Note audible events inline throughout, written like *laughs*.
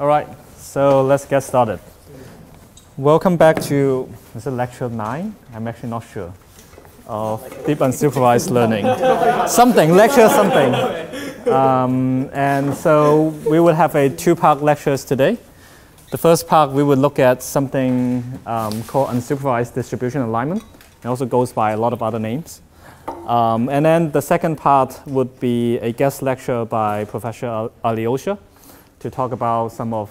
All right, so let's get started. Welcome back to, is it lecture nine? I'm actually not sure. Of deep unsupervised learning. *laughs* something, lecture something. Um, and so we will have a two-part lectures today. The first part, we will look at something um, called unsupervised distribution alignment. It also goes by a lot of other names. Um, and then the second part would be a guest lecture by Professor Alyosha to talk about some of,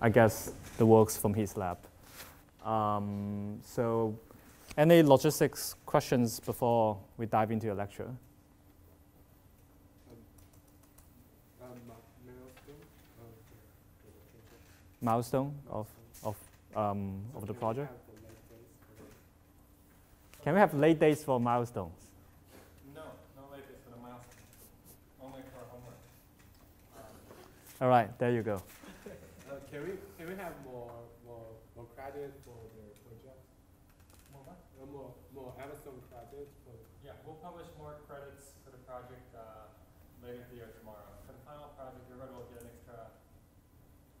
I guess, the works from his lab. Um, so any logistics questions before we dive into your lecture? milestone of, of, um, of the project? Can we have late dates for milestones? No, no late dates for the milestones. Only for homework. All right, there you go. Uh, can we can we have more more more credit for the project? More what? Uh, more more Amazon credit for Yeah, we'll publish more credits for the project uh, later today or tomorrow. For the final project, everybody will get an extra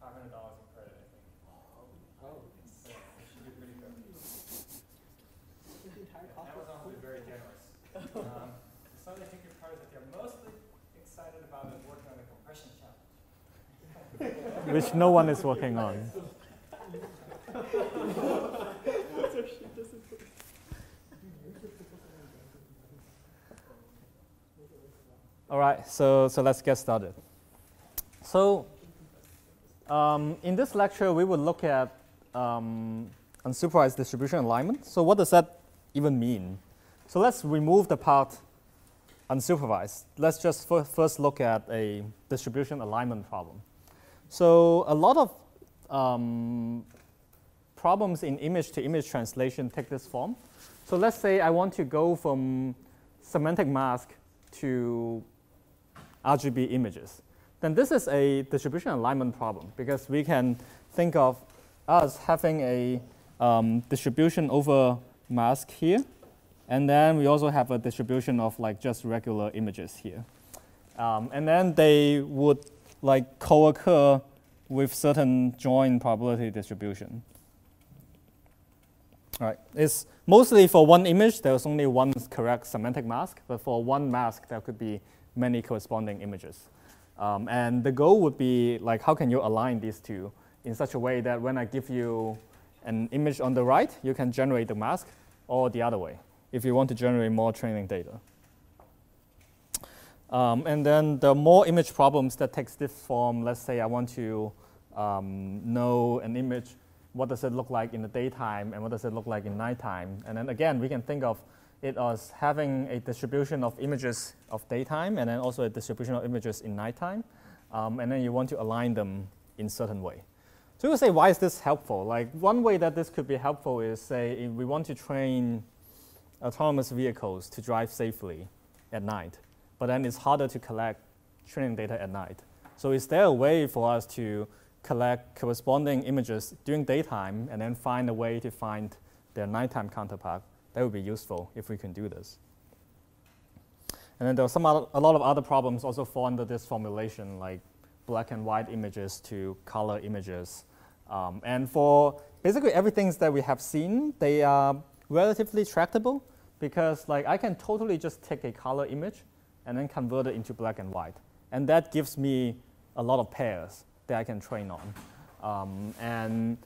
five hundred dollars in credit, I think. oh So it should be pretty good. Amazon will be very generous. Um, some of the thinking part is that they're mostly excited about is working on the compression challenge. Which no one is working on. All right, so, so let's get started. So um, in this lecture, we will look at um, unsupervised distribution alignment. So what does that even mean? So let's remove the part unsupervised. Let's just fir- first look at a distribution alignment problem. So a lot of um, problems in image-to-image translation take this form. So let's say I want to go from semantic mask to RGB images. Then this is a distribution alignment problem because we can think of us having a um, distribution over mask here, and then we also have a distribution of like just regular images here. Um, and then they would like co-occur with certain joint probability distribution. All right, it's mostly for one image, there's only one correct semantic mask, but for one mask, there could be many corresponding images. Um, and the goal would be like, how can you align these two in such a way that when I give you an image on the right, you can generate the mask, or the other way, if you want to generate more training data. Um, and then the more image problems that takes this form, let's say I want to um, know an image, what does it look like in the daytime and what does it look like in nighttime? And then again, we can think of it as having a distribution of images of daytime and then also a distribution of images in nighttime. Um, and then you want to align them in certain way. So you say, why is this helpful? Like one way that this could be helpful is say if we want to train autonomous vehicles to drive safely at night, but then it's harder to collect training data at night. So is there a way for us to collect corresponding images during daytime and then find a way to find their nighttime counterpart? That would be useful if we can do this. And then there are some other, a lot of other problems also fall under this formulation, like black and white images to color images. Um, and for basically everything that we have seen, they are relatively tractable because like I can totally just take a color image and then convert it into black and white. And that gives me a lot of pairs that I can train on. Um, and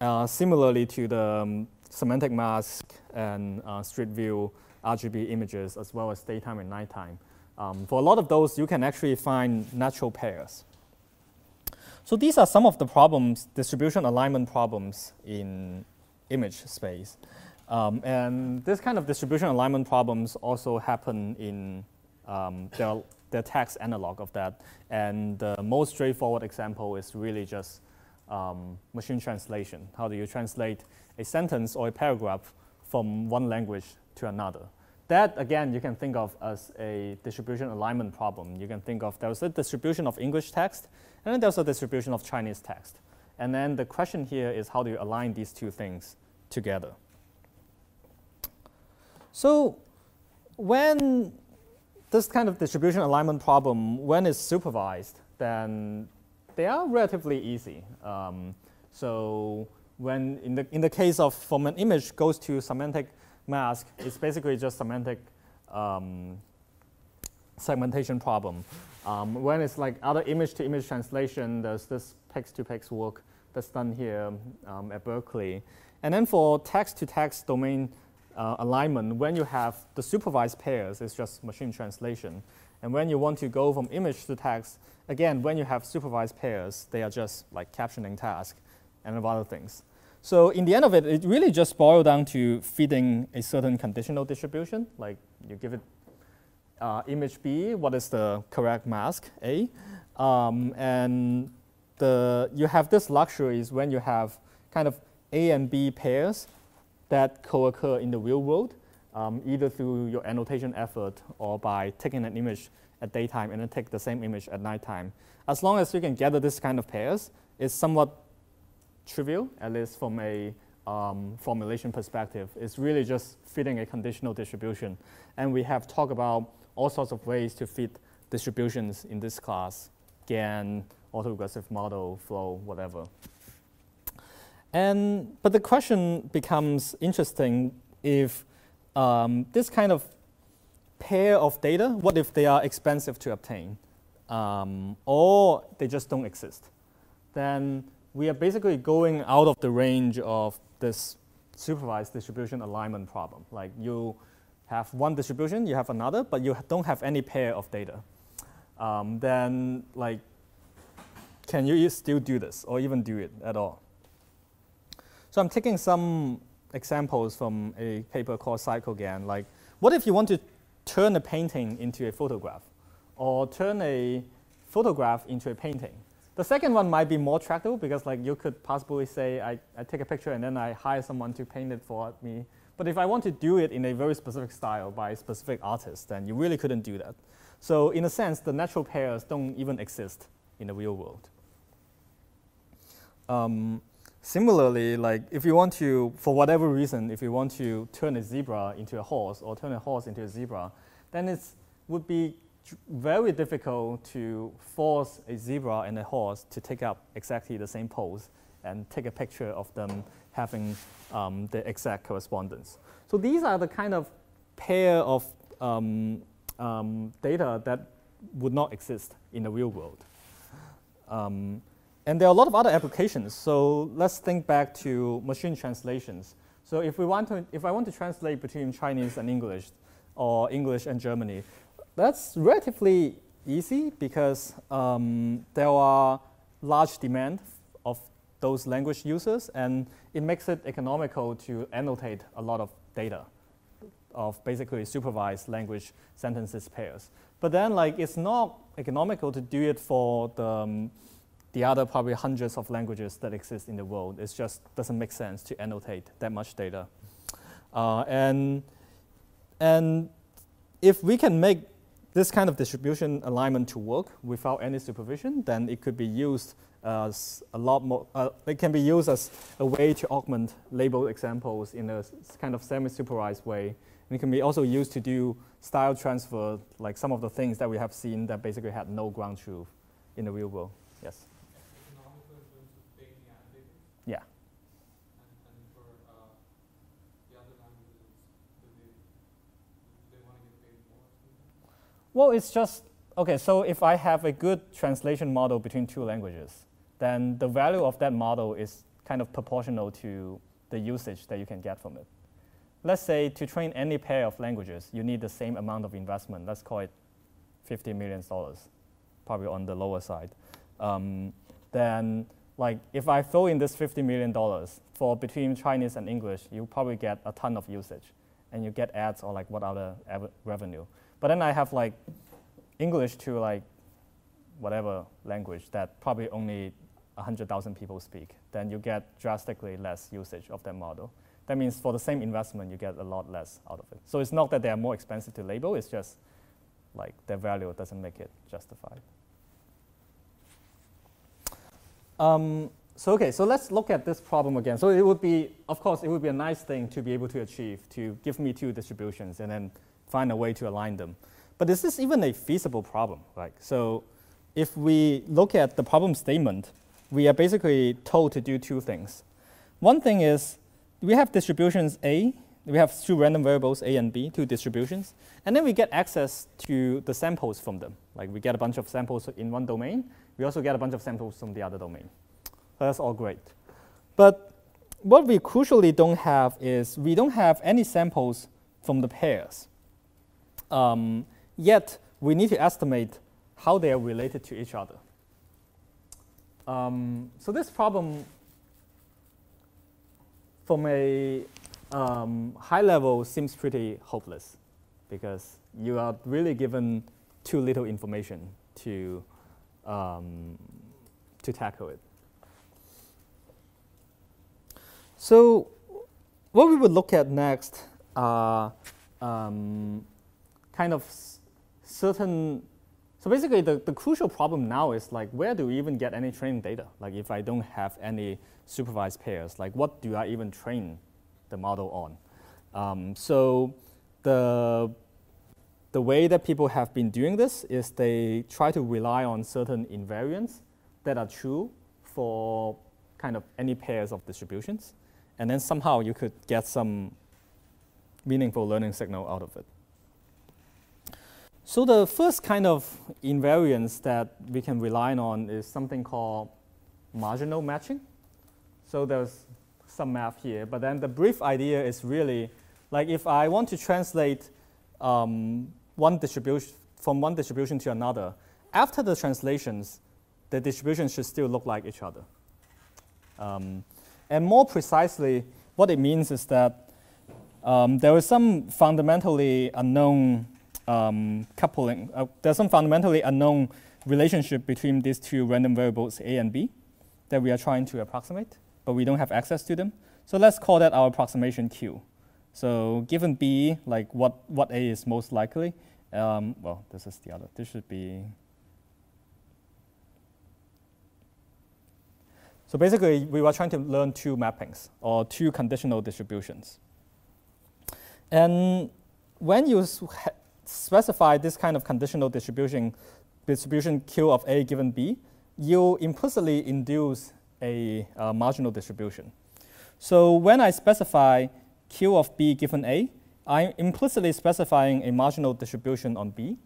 uh, similarly to the um, semantic mask and uh, street view RGB images, as well as daytime and nighttime. Um, for a lot of those, you can actually find natural pairs. So these are some of the problems, distribution alignment problems in image space. Um, and this kind of distribution alignment problems also happen in um, the, the text analog of that. And the most straightforward example is really just um, machine translation. How do you translate a sentence or a paragraph from one language to another? That, again, you can think of as a distribution alignment problem. You can think of there's a distribution of English text, and then there's a distribution of Chinese text. And then the question here is how do you align these two things together? So when this kind of distribution alignment problem, when it's supervised, then they are relatively easy. Um, so when in the, in the case of from an image goes to semantic mask, it's basically just semantic um, segmentation problem. Um, when it's like other image to image translation, there's this text to text work that's done here um, at Berkeley. And then for text to text domain uh, alignment, when you have the supervised pairs, it's just machine translation. And when you want to go from image to text, again, when you have supervised pairs, they are just like captioning task and of other things. So in the end of it, it really just boiled down to feeding a certain conditional distribution. Like you give it uh, image B, what is the correct mask, A. Um, and the, you have this luxury is when you have kind of A and B pairs that co-occur in the real world, um, either through your annotation effort or by taking an image at daytime and then take the same image at nighttime. As long as you can gather this kind of pairs, it's somewhat trivial, at least from a um, formulation perspective. It's really just fitting a conditional distribution. And we have talked about all sorts of ways to fit distributions in this class, GAN, autoregressive model, flow, whatever. And, but the question becomes interesting if um, this kind of pair of data, what if they are expensive to obtain? Um, or they just don't exist? Then we are basically going out of the range of this supervised distribution alignment problem. Like you have one distribution, you have another, but you don't have any pair of data. Um, then like, can you still do this or even do it at all? So I'm taking some examples from a paper called CycleGAN. Like, what if you want to turn a painting into a photograph or turn a photograph into a painting? The second one might be more tractable because like you could possibly say I, I take a picture and then I hire someone to paint it for me. But if I want to do it in a very specific style by a specific artist, then you really couldn't do that. So in a sense, the natural pairs don't even exist in the real world. Um, similarly, like if you want to, for whatever reason, if you want to turn a zebra into a horse or turn a horse into a zebra, then it would be very difficult to force a zebra and a horse to take up exactly the same pose and take a picture of them having um, the exact correspondence. So these are the kind of pair of um, um, data that would not exist in the real world. And there are a lot of other applications. So let's think back to machine translations. So if, we want to, if I want to translate between Chinese and English, or English and Germany, that's relatively easy because um, there are large demand of those language users, and it makes it economical to annotate a lot of data of basically supervised language sentences pairs. But then, like, it's not economical to do it for the, um, the other probably hundreds of languages that exist in the world. It just doesn't make sense to annotate that much data. Uh, and, and if we can make this kind of distribution alignment to work without any supervision, then it could be used as a lot more, uh, it can be used as a way to augment labeled examples in a kind of semi-supervised way. And it can be also used to do style transfer, like some of the things that we have seen that basically had no ground truth in the real world. Yes? Yeah. Well, it's just, okay, so if I have a good translation model between two languages, then the value of that model is kind of proportional to the usage that you can get from it. Let's say to train any pair of languages, you need the same amount of investment. Let's call it $50 million, probably on the lower side. Um, then like if I throw in this $50 million for between Chinese and English, you probably get a ton of usage and you get ads or like what other revenue. But then I have like English to like whatever language that probably only 100,000 people speak. Then you get drastically less usage of that model. That means for the same investment, you get a lot less out of it. So it's not that they are more expensive to label, it's just like their value doesn't make it justified. Um, so okay, so let's look at this problem again. So it would be, of course, it would be a nice thing to be able to achieve, to give me two distributions and then find a way to align them. But is this even a feasible problem? Right? So if we look at the problem statement, we are basically told to do two things. One thing is we have distributions A, we have two random variables A and B, two distributions, and then we get access to the samples from them. Like we get a bunch of samples in one domain, we also get a bunch of samples from the other domain. So that's all great. But what we crucially don't have is we don't have any samples from the pairs. Um, yet we need to estimate how they are related to each other. Um, so this problem, from a um, high level, seems pretty hopeless because you are really given too little information to, um, to tackle it. So what we would look at next are um, kind of certain so basically, the, the crucial problem now is like, where do we even get any training data? Like, if I don't have any supervised pairs, like, what do I even train the model on? Um, so the the way that people have been doing this is they try to rely on certain invariants that are true for kind of any pairs of distributions, and then somehow you could get some meaningful learning signal out of it. So the first kind of invariance that we can rely on is something called marginal matching. So there's some math here, but then the brief idea is really like if I want to translate um, one distribution from one distribution to another, after the translations, the distributions should still look like each other. Um, and more precisely, what it means is that um, there is some fundamentally unknown um, coupling. Uh, there's some fundamentally unknown relationship between these two random variables a and b that we are trying to approximate, but we don't have access to them. So let's call that our approximation q. So given b, like what, what a is most likely, um, well, this is the other. This should be. So basically, we were trying to learn two mappings or two conditional distributions. And when you specify this kind of conditional distribution, distribution Q of A given B, you implicitly induce a uh, marginal distribution. So when I specify Q of B given A, I'm implicitly specifying a marginal distribution on B.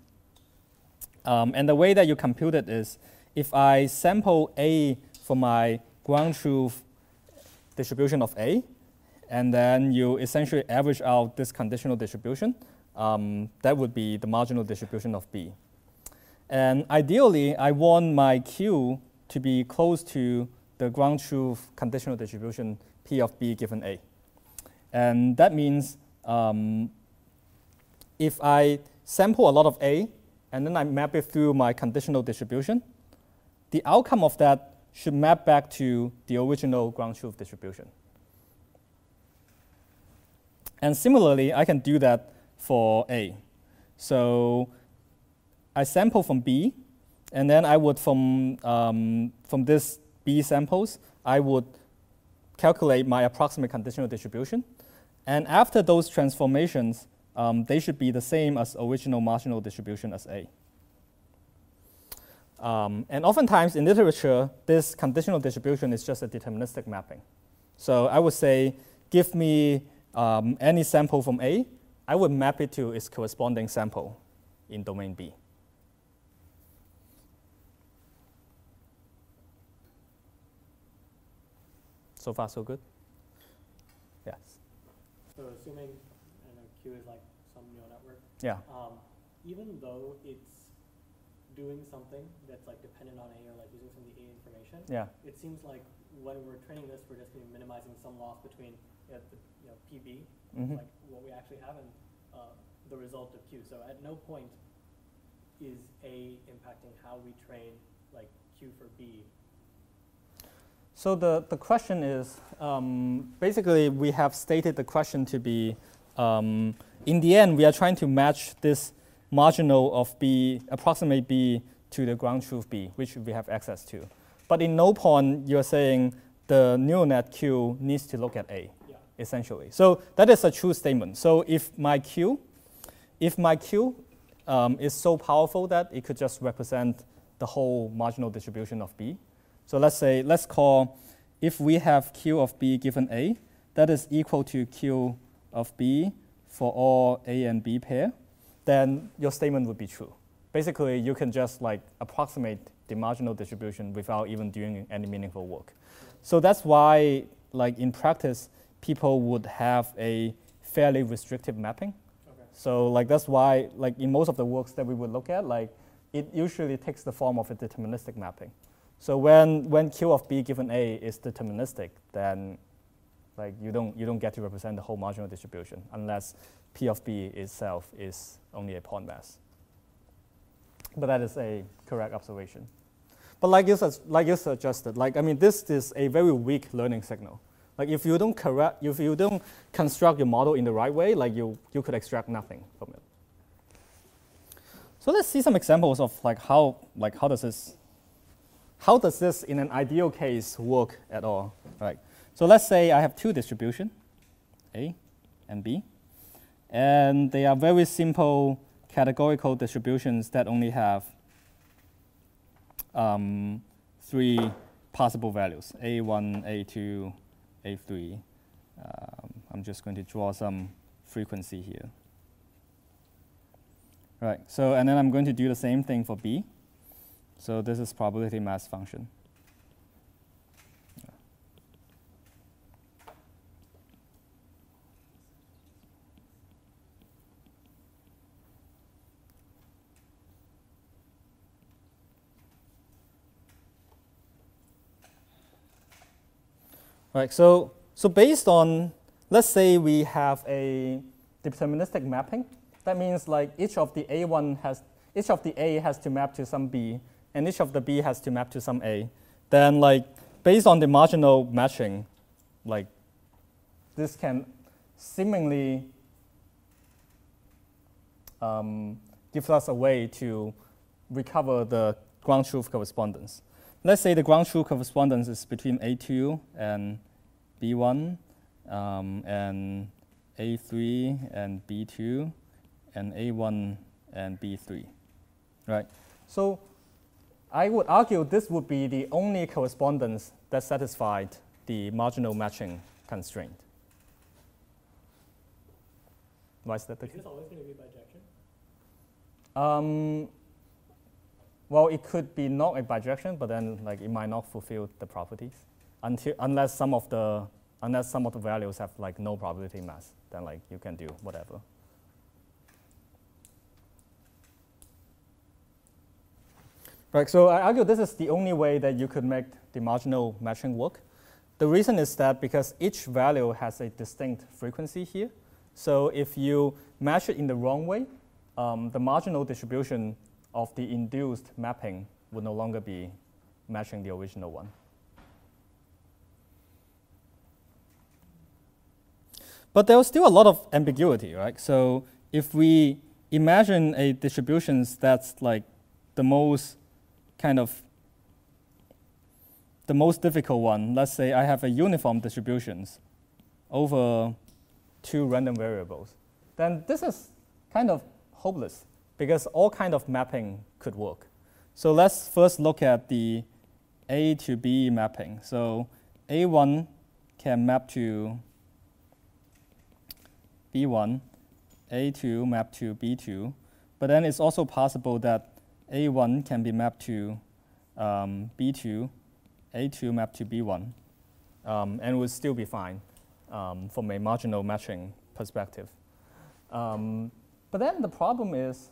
Um, and the way that you compute it is if I sample A for my ground truth distribution of A, and then you essentially average out this conditional distribution, um, that would be the marginal distribution of B. And ideally, I want my Q to be close to the ground truth conditional distribution P of B given A. And that means um, if I sample a lot of A and then I map it through my conditional distribution, the outcome of that should map back to the original ground truth distribution. And similarly, I can do that for A. So I sample from B, and then I would from, um, from this B samples, I would calculate my approximate conditional distribution. And after those transformations, um, they should be the same as original marginal distribution as A. Um, and oftentimes in literature, this conditional distribution is just a deterministic mapping. So I would say, give me um, any sample from A, I would map it to its corresponding sample in domain B. So far, so good? Yes. So assuming know Q is like some neural network. Yeah. Um, even though it's doing something that's like dependent on A or like using some of the A information, Yeah. it seems like when we're training this, we're just going to be minimizing some loss between know, the you know, PB Mhm. like what we actually have and uh, the result of Q. So at no point is A impacting how we train like Q for B. So the, the question is, um, basically we have stated the question to be, um, in the end, we are trying to match this marginal of B, approximate B to the ground truth B, which we have access to. But in no point you're saying the neural net Q needs to look at A. essentially. So that is a true statement. So if my Q, if my Q um, is so powerful that it could just represent the whole marginal distribution of B. So let's say, let's call, if we have Q of B given A, that is equal to Q of B for all A and B pair, then your statement would be true. Basically, you can just like approximate the marginal distribution without even doing any meaningful work. So that's why, like in practice, people would have a fairly restrictive mapping. Okay. So like that's why, like in most of the works that we would look at, like it usually takes the form of a deterministic mapping. So when when Q of B given A is deterministic, then like you don't you don't get to represent the whole marginal distribution unless P of B itself is only a point mass. But that is a correct observation. But like you, like you suggested, like I mean, this is a very weak learning signal. Like if you don't correct, if you don't construct your model in the right way, like you, you could extract nothing from it. So let's see some examples of like how, like how does this, how does this in an ideal case work at all, right? So let's say I have two distribution, A and B, and they are very simple categorical distributions that only have um, three possible values, A1, A2, A3. Um, I'm just going to draw some frequency here. Right, so and then I'm going to do the same thing for B. So this is probability mass function. Right, so, so based on, let's say we have a deterministic mapping, that means like each of the A1 has, each of the A has to map to some B, and each of the B has to map to some A. Then like, based on the marginal matching, like, this can seemingly um, us a way to recover the ground truth correspondence. Let's say the ground truth correspondence is between A2 and B1 um, and A3 and B2 and A1 and B3, right? So I would argue this would be the only correspondence that satisfied the marginal matching constraint. Why is that the Is case? this always going to be bijection? Um, well, it could be not a bijection, but then like it might not fulfill the properties until unless some of the unless some of the values have like no probability mass, then like you can do whatever. Right, so I argue this is the only way that you could make the marginal matching work. The reason is that because each value has a distinct frequency here, so if you match it in the wrong way, um, the marginal distribution of the induced mapping would no longer be matching the original one. But there was still a lot of ambiguity, right? So if we imagine a distribution that's like the most kind of the most difficult one, let's say I have a uniform distributions over two random variables, then this is kind of hopeless because all kind of mapping could work. So let's first look at the A to B mapping. So A1 can map to B1, A2 map to B2, but then it's also possible that A1 can be mapped to um, B2, A2 map to B1, um, and would still be fine um, from a marginal matching perspective. Um, but then the problem is,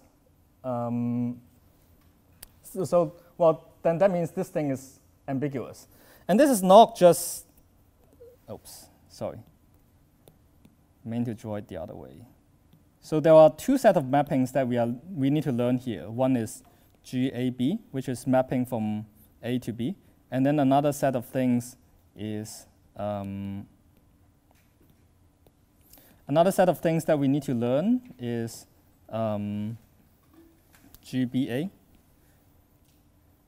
um, so, so, well, then that means this thing is ambiguous. And this is not just, oops, sorry. Meant to draw it the other way. So there are two set of mappings that we, are, we need to learn here. One is GAB, which is mapping from A to B. And then another set of things is um, another set of things that we need to learn is um, GBA.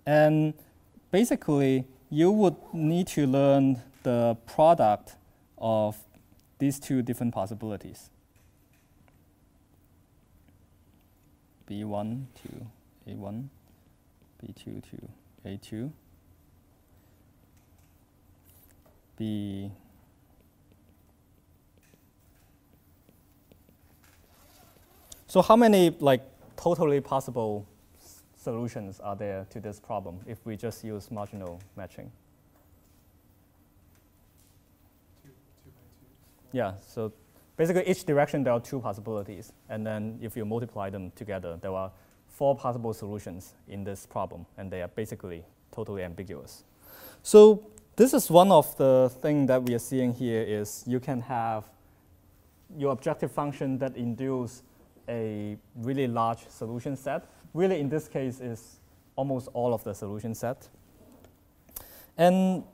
And basically, you would need to learn the product of these two different possibilities. B1 to A1 B2 to A2, B So how many like totally possible solutions are there to this problem if we just use marginal matching? Two, two by two. Yeah, so basically each direction there are two possibilities, and then if you multiply them together, there are four possible solutions in this problem, and they are basically totally ambiguous. So this is one of the thing that we are seeing here is you can have your objective function that induce a really large solution set. Really, in this case, is almost all of the solution set. And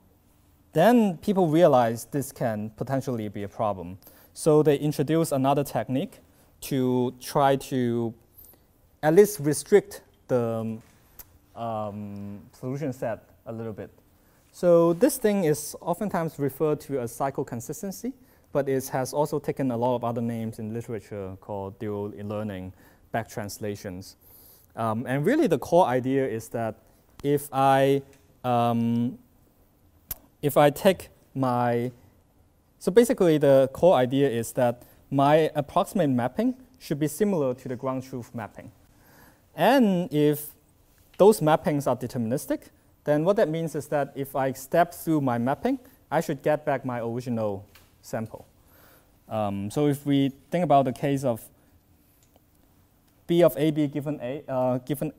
then people realize this can potentially be a problem. So they introduce another technique to try to at least restrict the um, solution set a little bit. So this thing is oftentimes referred to as cycle consistency, but it has also taken a lot of other names in literature called dual learning, back translations. Um, and really the core idea is that if I um, if I take my, so basically the core idea is that my approximate mapping should be similar to the ground truth mapping. And if those mappings are deterministic, then what that means is that if I step through my mapping, I should get back my original sample. Um, so if we think about the case of B of AB given A, uh, given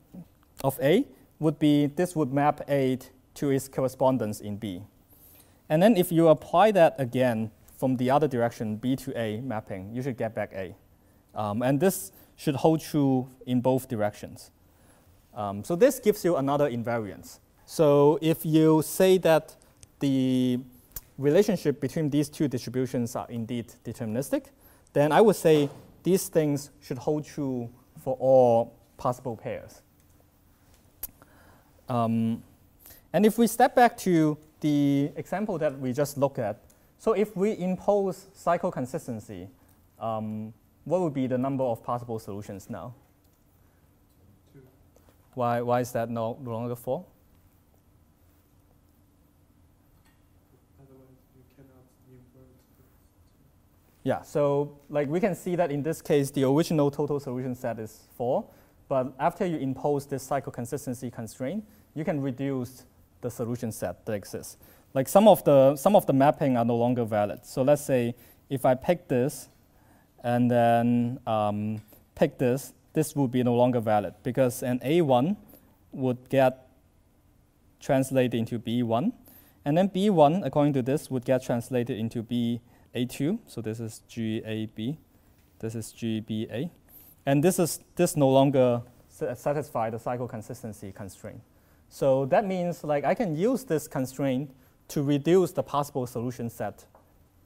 of A, would be this would map A to its correspondence in B. And then if you apply that again from the other direction, B to A mapping, you should get back A. Um, and this should hold true in both directions. Um, so this gives you another invariance. So if you say that the relationship between these two distributions are indeed deterministic, then I would say these things should hold true for all possible pairs. Um, and if we step back to the example that we just looked at, so if we impose cycle consistency, um, what would be the number of possible solutions now? Two. Why, why is that no, longer four? Otherwise, you cannot invert. Yeah, so like we can see that in this case, the original total solution set is four, but after you impose this cycle consistency constraint, you can reduce the solution set that exists. Like some of the some of the mapping are no longer valid. So let's say if I pick this and then um, pick this, this would be no longer valid because an A1 would get translated into B1, and then B1, according to this, would get translated into BA2. So this is GAB, this is GBA, and this is this no longer sa- satisfy the cycle consistency constraint. So that means like I can use this constraint to reduce the possible solution set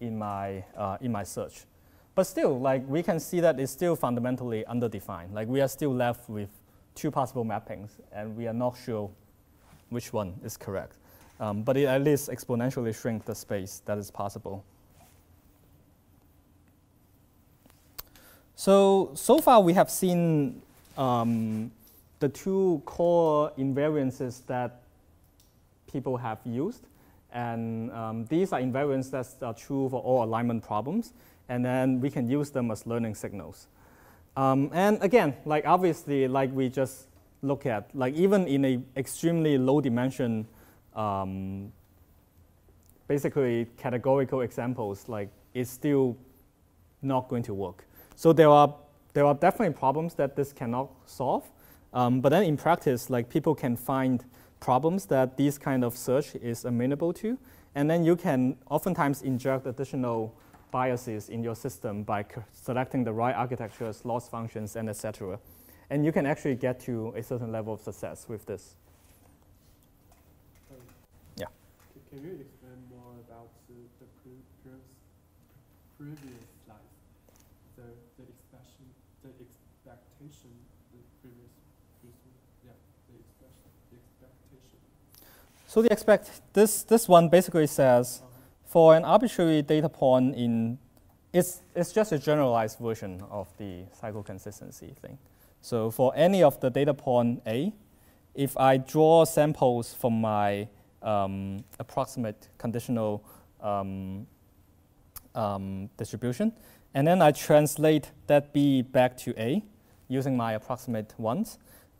in my uh, in my search. But still, like we can see that it's still fundamentally underdefined. Like we are still left with two possible mappings, and we are not sure which one is correct. Um, but it at least exponentially shrinks the space that is possible. So, so far we have seen um, the two core invariances that people have used. And um, these are invariants that are true for all alignment problems. And then we can use them as learning signals. Um, and again, like obviously, like we just look at, like even in a extremely low dimension, um, basically categorical examples, like it's still not going to work. So there are there are definitely problems that this cannot solve. Um, but then in practice, like people can find problems that this kind of search is amenable to, and then you can oftentimes inject additional biases in your system by c- selecting the right architectures, loss functions, and etc. And you can actually get to a certain level of success with this. Um, Yeah. Can you explain more about the, the pre- previous, previous slide? The, the expression, the expectation, the previous, previous one? yeah, the expression, the expectation. So the expect this this one basically says for an arbitrary data point in it's it's just a generalized version of the cycle consistency thing. So for any of the data point A if I draw samples from my um, approximate conditional um, um, distribution, and then I translate that B back to A using my approximate ones,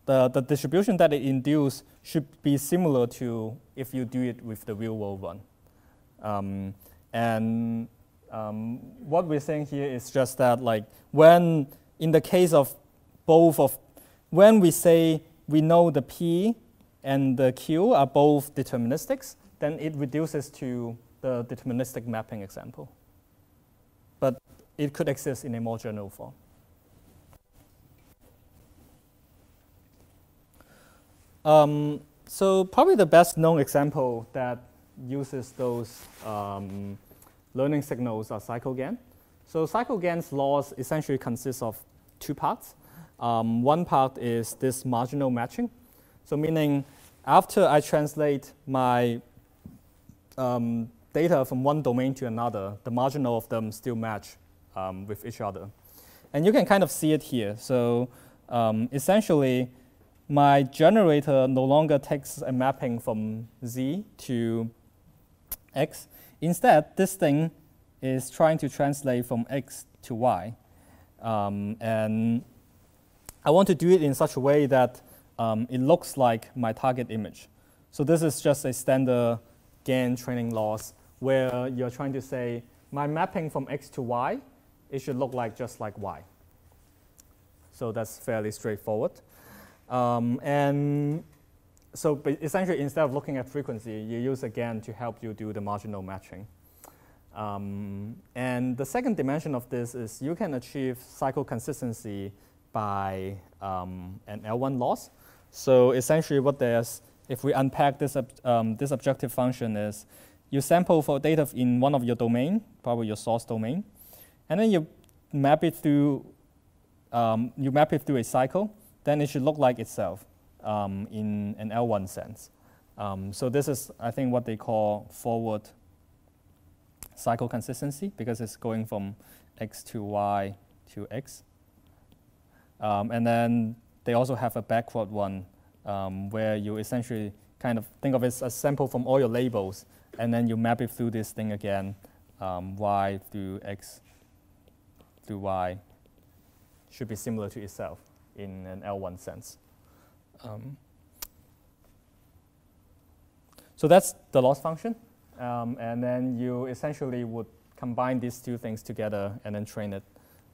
the, the distribution that it induces should be similar to if you do it with the real world one. Um, and um, what we're saying here is just that like when in the case of both of when we say we know the P and the Q are both deterministics, then it reduces to the deterministic mapping example. But it could exist in a more general form. Um, so probably the best known example that uses those um, learning signals are CycleGAN. So CycleGAN's laws essentially consist of two parts. Um, one part is this marginal matching. So meaning after I translate my um, data from one domain to another, the marginal of them still match um, with each other. And you can kind of see it here. So um, essentially, my generator no longer takes a mapping from z to x. Instead, this thing is trying to translate from x to y. Um, and I want to do it in such a way that um, it looks like my target image. So this is just a standard GAN training loss where you're trying to say, my mapping from x to y, it should look like just like y. So that's fairly straightforward. Um, and so essentially, instead of looking at frequency, you use a GAN to help you do the marginal matching. Um, and the second dimension of this is you can achieve cycle consistency by um, an L1 loss. So essentially what there's, if we unpack this, um, this objective function is you sample for data in one of your domain, probably your source domain, and then you map it through, um, you map it through a cycle, then it should look like itself um, in an L1 sense. Um, so this is, I think, what they call forward cycle consistency because it's going from x to y to x. Um, and then they also have a backward one um, where you essentially kind of think of it as a sample from all your labels, and then you map it through this thing again, um, y through x through y should be similar to itself in an L1 sense. Um, so that's the loss function. Um, and then you essentially would combine these two things together and then train it.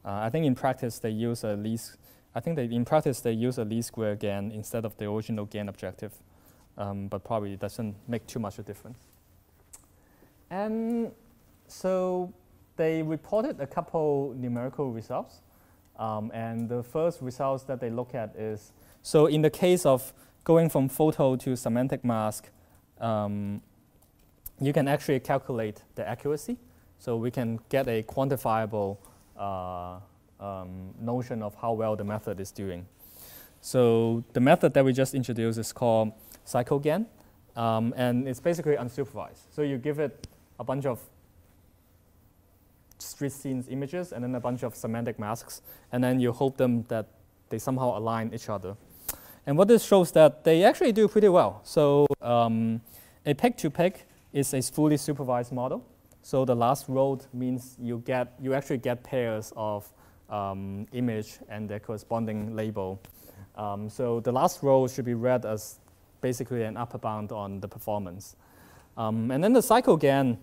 Uh, I think in practice they use a least, I think they, in practice they use a least square GAN instead of the original GAN objective, um, but probably it doesn't make too much of a difference. And so they reported a couple numerical results. Um, and the first results that they look at is, so in the case of going from photo to semantic mask, um, you can actually calculate the accuracy. So we can get a quantifiable uh, um, notion of how well the method is doing. So the method that we just introduced is called CycleGAN, um, and it's basically unsupervised. So you give it a bunch of street scenes images and then a bunch of semantic masks, and then you hope them that they somehow align each other. And what this shows that they actually do pretty well. So um, a pix2pix is a fully supervised model. So the last row means you get you actually get pairs of um, image and their corresponding label. Um, so the last row should be read as basically an upper bound on the performance. Um, and then the CycleGAN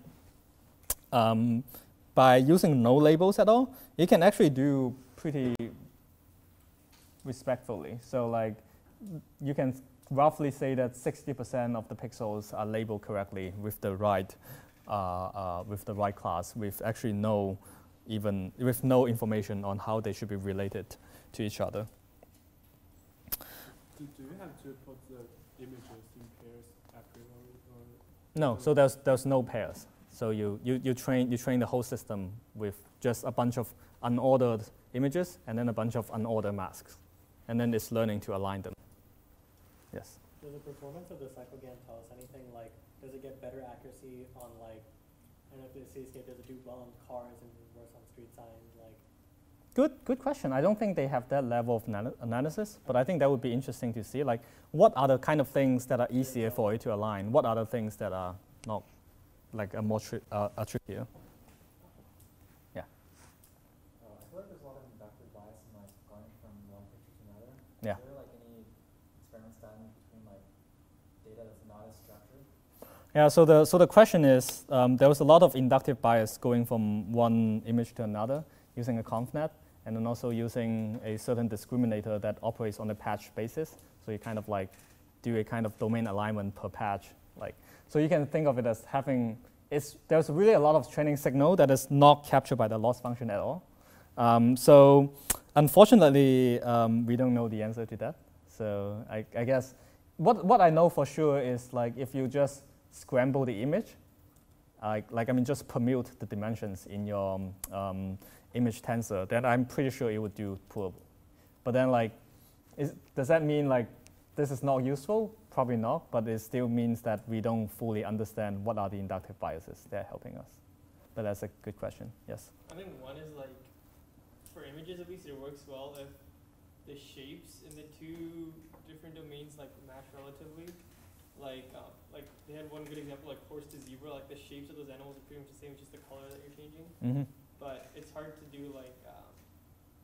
um, by using no labels at all, it can actually do pretty respectfully. So like you can roughly say that 60% of the pixels are labeled correctly with the right uh, uh, with the right class, with actually no even with no information on how they should be related to each other. Do, do you have to put the images in pairs a priori? No, so there's there's no pairs. So you, you, you, train, you train the whole system with just a bunch of unordered images and then a bunch of unordered masks. And then it's learning to align them. Yes? Does the performance of the CycleGAN tell us anything like, does it get better accuracy on like, I don't know if the cityscape, does it do well on cars and worse on street signs? Like, good, good question. I don't think they have that level of analysis, but I think that would be interesting to see. Like, what are the kind of things that are easier for it to align? What are the things that are not, like, a more tri- uh, are trickier? Uh, I feel like there's a lot of inductive bias in like going from one picture to another. Yeah. Is there like any experiments done between like data that's not as structured? Yeah, so the, so the question is um, there was a lot of inductive bias going from one image to another using a convnet and then also using a certain discriminator that operates on a patch basis. So you kind of like do a kind of domain alignment per patch. Like, so you can think of it as having, it's, there's really a lot of training signal that is not captured by the loss function at all. Um, so unfortunately, um, we don't know the answer to that. So I, I guess what, what I know for sure is like if you just scramble the image, like, like I mean just permute the dimensions in your um, image tensor, then I'm pretty sure it would do poorly. But then like, is, does that mean like this is not useful? Probably not, but it still means that we don't fully understand what are the inductive biases that are helping us. But that's a good question, yes. I think one is like, for images at least, it works well if the shapes in the two different domains like match relatively. Like, uh, like they had one good example, like horse to zebra. Like the shapes of those animals are pretty much the same, it's just the color that you're changing. Mm-hmm. But it's hard to do like, um,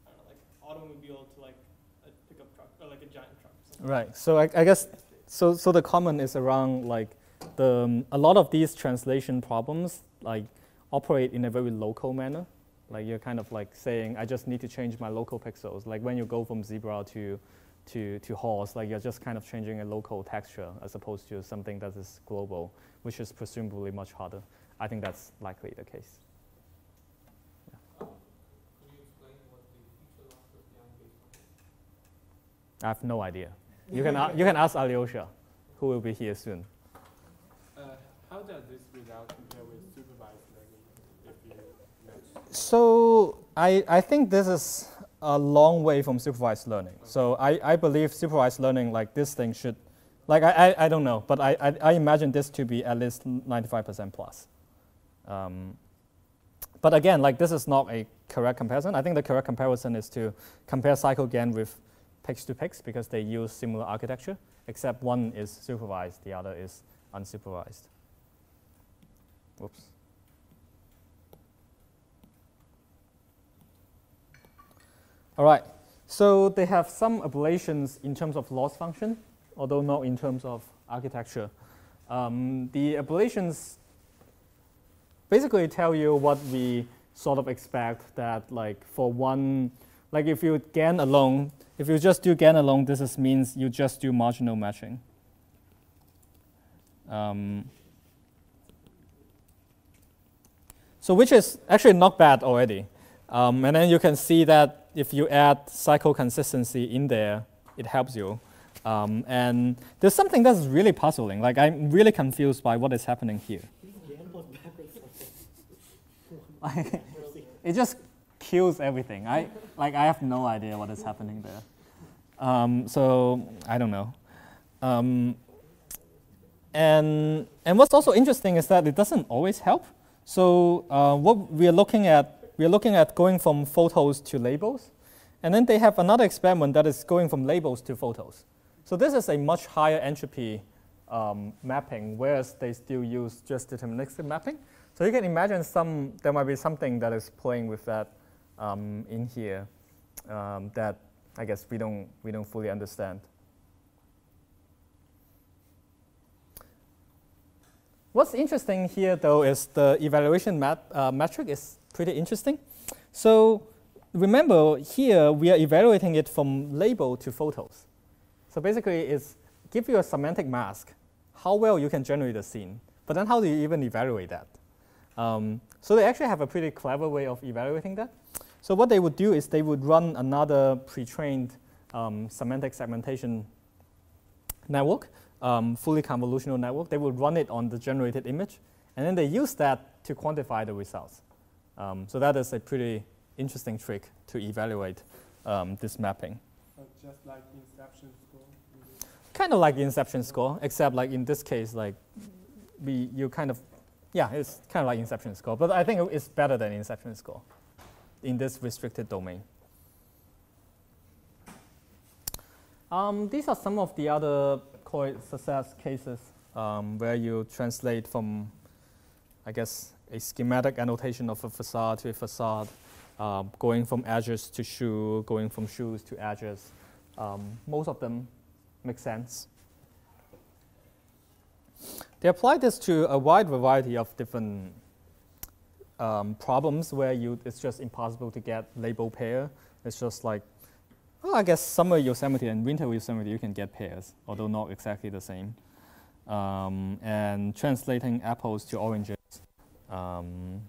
I don't know, like automobile to like a pickup truck or like a giant truck. Right. So I, I guess. So. So the common is around like the um, a lot of these translation problems like operate in a very local manner. Like you're kind of like saying, I just need to change my local pixels. Like when you go from zebra to to, to horse, like you're just kind of changing a local texture as opposed to something that is global, which is presumably much harder. I think that's likely the case. Could you explain what the feature loss was behind based on? I have no idea. You can, a- you can ask Alyosha, who will be here soon. Uh, how does this result compare with supervised learning if you? So I, I think this is a long way from supervised learning. So I, I believe supervised learning like this thing should, like I, I, I don't know, but I, I, I imagine this to be at least 95% plus. Um, but again, like this is not a correct comparison. I think the correct comparison is to compare CycleGAN with pix2pix because they use similar architecture, except one is supervised, the other is unsupervised. Whoops. All right, so they have some ablations in terms of loss function, although not in terms of architecture. Um, the ablations basically tell you what we sort of expect that like for one, like if you GAN alone, if you just do GAN alone, this is means you just do marginal matching. Um, so which is actually not bad already. Um, and then you can see that if you add cycle consistency in there, it helps you. Um, and there's something that's really puzzling. Like I'm really confused by what is happening here. *laughs* It just kills everything. I like I have no idea what is happening there. Um, so I don't know. Um, and and what's also interesting is that it doesn't always help. So uh, what we are looking at, we are looking at going from photos to labels, and then they have another experiment that is going from labels to photos. So this is a much higher entropy um, mapping, whereas they still use just deterministic mapping. So you can imagine some there might be something that is playing with that um, in here um, that I guess we don't we don't fully understand. What's interesting here, though, is the evaluation mat, uh, metric is pretty interesting. So remember, here we are evaluating it from label to photos. So basically, it's give you a semantic mask, how well you can generate a scene. But then how do you even evaluate that? Um, so they actually have a pretty clever way of evaluating that. So what they would do is they would run another pre-trained um, semantic segmentation network, um, fully convolutional network. They would run it on the generated image, and then they use that to quantify the results. Um, so that is a pretty interesting trick to evaluate um, this mapping. Just like inception score. Kind of like the inception score, except like in this case, like we you kind of, yeah, it's kind of like inception score. But I think it's better than inception score in this restricted domain. Um, these are some of the other success cases um, where you translate from, I guess, a schematic annotation of a facade to a facade, um, going from edges to shoe, going from shoes to edges. Um, most of them make sense. They apply this to a wide variety of different um, problems where you, it's just impossible to get label pair. It's just like, well, I guess summer Yosemite and winter Yosemite you can get pairs, although not exactly the same. Um, and translating apples to oranges. Um,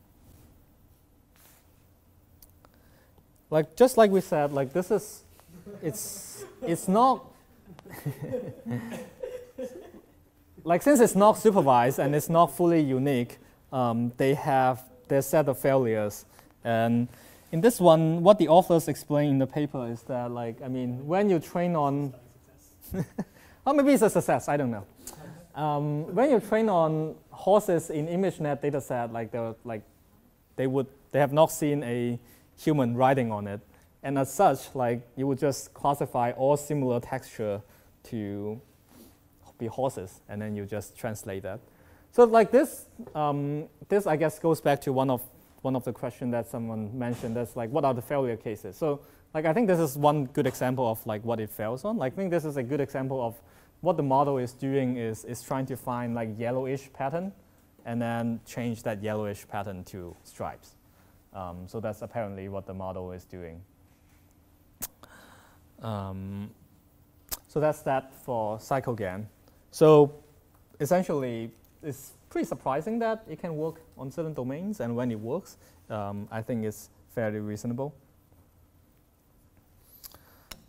like just like we said, like this is, it's it's not *laughs* like since it's not supervised and it's not fully unique, um, they have their set of failures. And in this one, what the authors explain in the paper is that, like, I mean, when you train on, *laughs* or maybe it's a success, I don't know. Um, when you train on horses in ImageNet dataset, like they like they would they have not seen a human riding on it, and as such, like you would just classify all similar texture to be horses, and then you just translate that. So like this, um, this I guess goes back to one of one of the questions that someone mentioned. That's like, what are the failure cases? So like I think this is one good example of like what it fails on. Like I think this is a good example of what the model is doing is is trying to find like yellowish pattern, and then change that yellowish pattern to stripes. Um, so that's apparently what the model is doing. Um, so that's that for CycleGAN. So essentially, it's pretty surprising that it can work on certain domains, and when it works, um, I think it's fairly reasonable.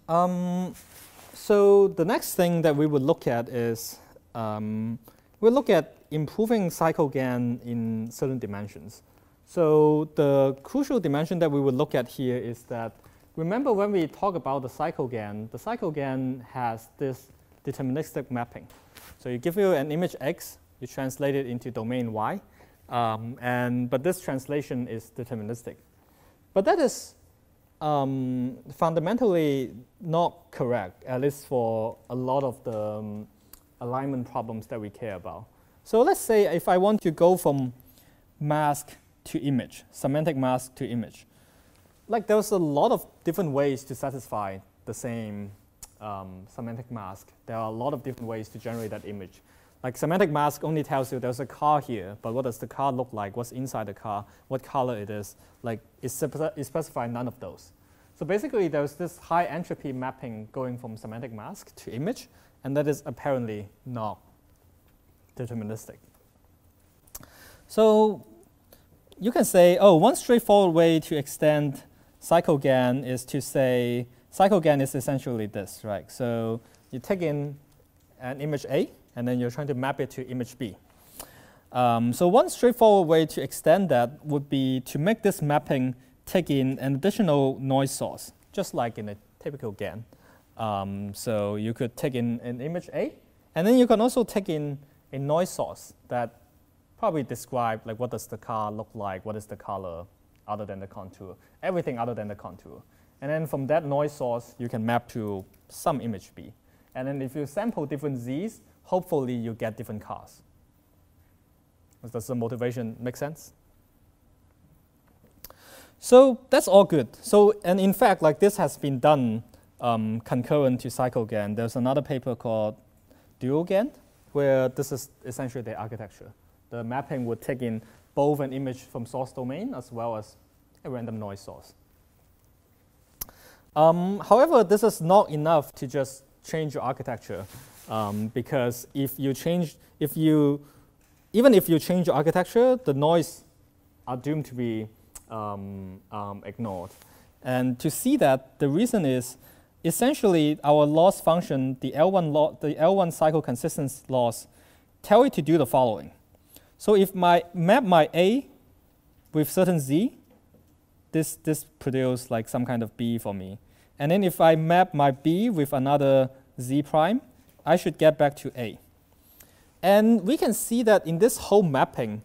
Um, so the next thing that we would look at is um, we'll look at improving CycleGAN in certain dimensions. So the crucial dimension that we would look at here is that remember when we talk about the CycleGAN, the CycleGAN has this deterministic mapping. So you give you an image X, you translate it into domain Y, um, and, but this translation is deterministic. But that is um, fundamentally not correct, at least for a lot of the um, alignment problems that we care about. So let's say if I want to go from mask to image, semantic mask to image, like there's a lot of different ways to satisfy the same um, semantic mask. There are a lot of different ways to generate that image. Like semantic mask only tells you there's a car here, but what does the car look like? What's inside the car? What color it is? Like it, it specifies none of those. So basically there's this high entropy mapping going from semantic mask to image, and that is apparently not deterministic. So you can say, oh, one straightforward way to extend CycleGAN is to say CycleGAN is essentially this, right? So you take in an image A, and then you're trying to map it to image B. Um, so one straightforward way to extend that would be to make this mapping take in an additional noise source, just like in a typical GAN. Um, so you could take in an image A, and then you can also take in a noise source that probably describe like what does the car look like, what is the color other than the contour, everything other than the contour. And then from that noise source, you can map to some image B. And then if you sample different Zs, hopefully you get different cars. Does the motivation make sense? So that's all good. So, and in fact, like this has been done um, concurrent to CycleGAN. There's another paper called DualGAN, where this is essentially the architecture. The mapping would take in both an image from source domain as well as a random noise source. Um, however, this is not enough to just change your architecture um, because if you change, if you, even if you change your architecture, the noise are doomed to be um, um ignored. And to see that, the reason is essentially our loss function, the L1, lo the L1 cycle consistency loss, tell it to do the following. So if my map my A with certain Z, this, this produce like some kind of B for me. And then if I map my B with another Z prime, I should get back to A. And we can see that in this whole mapping,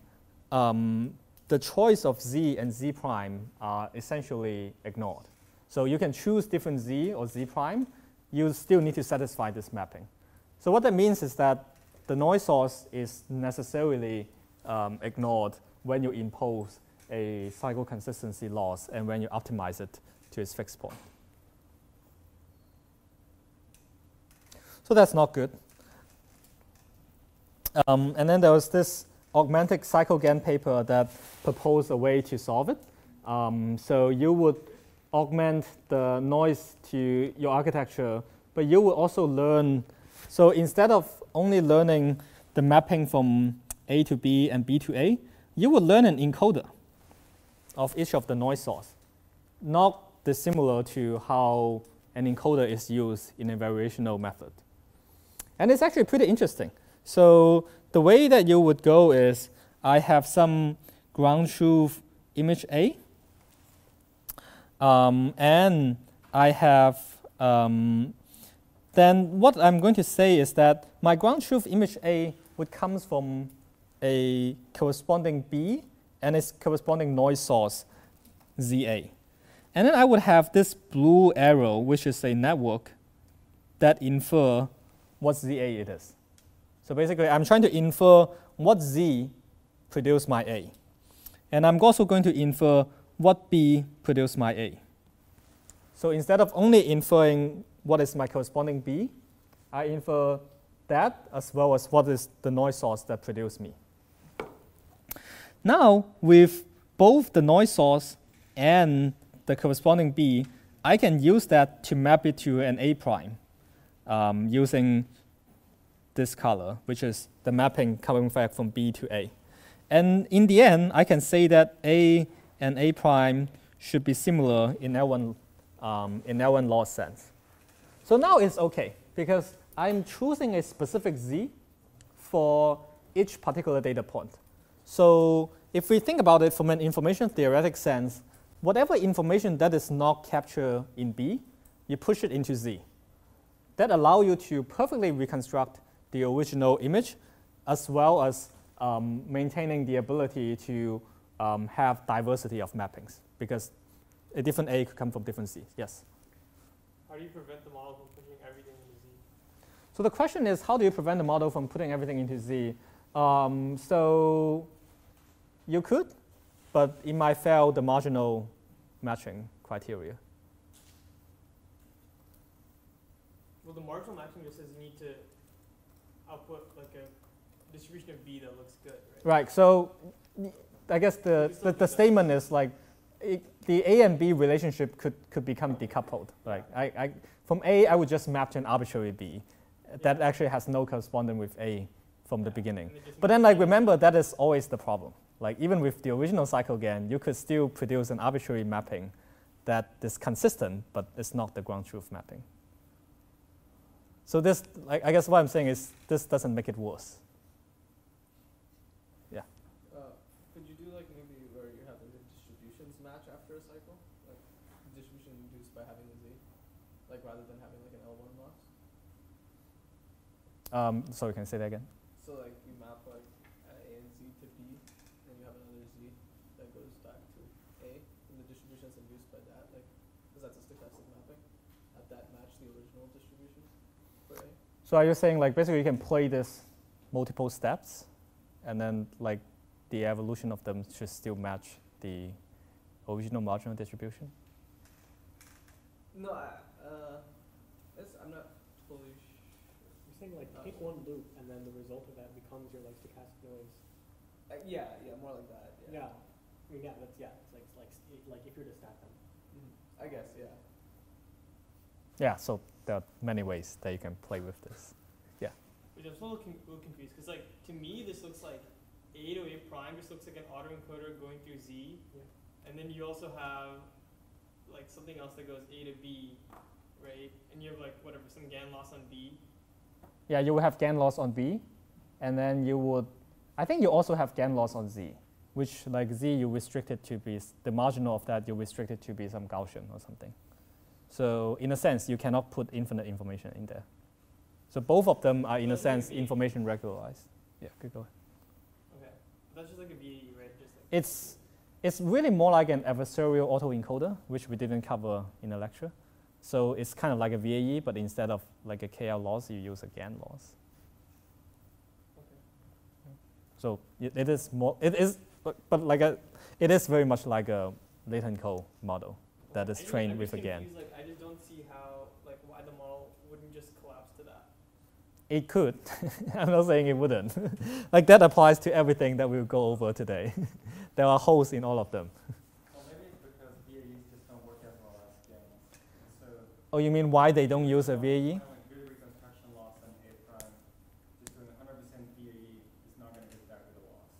um, the choice of Z and Z prime are essentially ignored. So you can choose different Z or Z prime. you still need to satisfy this mapping. So what that means is that the noise source is necessarily um, ignored when you impose a cycle consistency loss and when you optimize it to its fixed point. So that's not good. Um, and then there was this augmented CycleGAN paper that proposed a way to solve it. Um, so you would augment the noise to your architecture, but you will also learn. So instead of only learning the mapping from A to B and B to A, you will learn an encoder of each of the noise source, not dissimilar to how an encoder is used in a variational method. And it's actually pretty interesting. So the way that you would go is I have some ground truth image A, um, and I have, um, then what I'm going to say is that my ground truth image A would comes from a corresponding B and its corresponding noise source, ZA. And then I would have this blue arrow, which is a network that infer what ZA it is. So basically, I'm trying to infer what Z produced my A. And I'm also going to infer what B produced my A. So instead of only inferring what is my corresponding B, I infer that as well as what is the noise source that produced me. Now, with both the noise source and the corresponding B, I can use that to map it to an A prime um, using this color, which is the mapping coming back from B to A. And in the end, I can say that A and A prime should be similar in L1, um, in L1 loss sense. So now it's okay, because I'm choosing a specific Z for each particular data point. So if we think about it from an information theoretic sense, whatever information that is not captured in B, you push it into Z. That allow you to perfectly reconstruct the original image, as well as um, maintaining the ability to um, have diversity of mappings, because a different A could come from different Z. Yes? How do you prevent the model from putting everything into Z? So the question is, how do you prevent the model from putting everything into Z? Um, so you could, but it might fail the marginal matching criteria. Well, the marginal matching just says you need to output like a distribution of B that looks good, right? Right. So I guess the, the, the statement is like it, the A and B relationship could, could become decoupled. Like I, I, from A, I would just map to an arbitrary B that Yeah. actually has no correspondence with A from the beginning. and it just But then, like, remember that is always the problem. Like, even with the original CycleGAN, you could still produce an arbitrary mapping that is consistent, but it's not the ground truth mapping. So this, like, I guess what I'm saying is this doesn't make it worse. Uh, could you do like maybe where you have the distributions match after a cycle, like distribution induced by having a z, like rather than having like an L one loss? Um, sorry, can you say that again? So like you map like uh, A and Z to B, and you have another Z that goes back to A, and the distribution is induced by that. Like, is that a stochastic mapping? Have that match the original distribution for A? So are you saying like basically you can play this multiple steps, and then like the evolution of them should still match the original marginal distribution? No, I, uh, it's, I'm not fully sure. You're saying like take one loop and then the result of that becomes your like stochastic noise. Uh, yeah, yeah, more like that. Yeah. I mean, yeah, that's yeah. It's like it's like it- like if you're to stack them. Mhm. I guess, yeah. Yeah. So there are many ways that you can play with this. Yeah. Which I'm still a little, confused because like to me this looks like 808 prime just looks like an autoencoder going through Z, Yeah. and then you also have like something else that goes A to B, right? And you have like whatever some GAN loss on B. Yeah, you will have GAN loss on B, and then you would, I think you also have GAN loss on Z, which like Z you restrict it to be, the marginal of that you restrict it to be some Gaussian or something. So in a sense, you cannot put infinite information in there. So both of them are in a like sense information regularized. Yeah, good go ahead. Okay, that's just like a VAE, right? Just like It's, it's really more like an adversarial autoencoder, which we didn't cover in the lecture. So it's kind of like a VAE, but instead of like a KL loss, you use a GAN loss. Okay. So it, it is more, it is, but, but like a, it is very much like a latent code model that is trained with a just GAN. confused, Like, I just don't see how, like, why the model wouldn't just collapse to that. It could. *laughs* I'm not saying it wouldn't. *laughs* like that applies to everything that we'll go over today. *laughs* there are holes in all of them. Well, maybe it's because VAEs just don't work as well. So Oh, you mean why they don't use a VAE? Kind of like good reconstruction loss and A prime, just doing 100% VAE is not going to get back to the loss.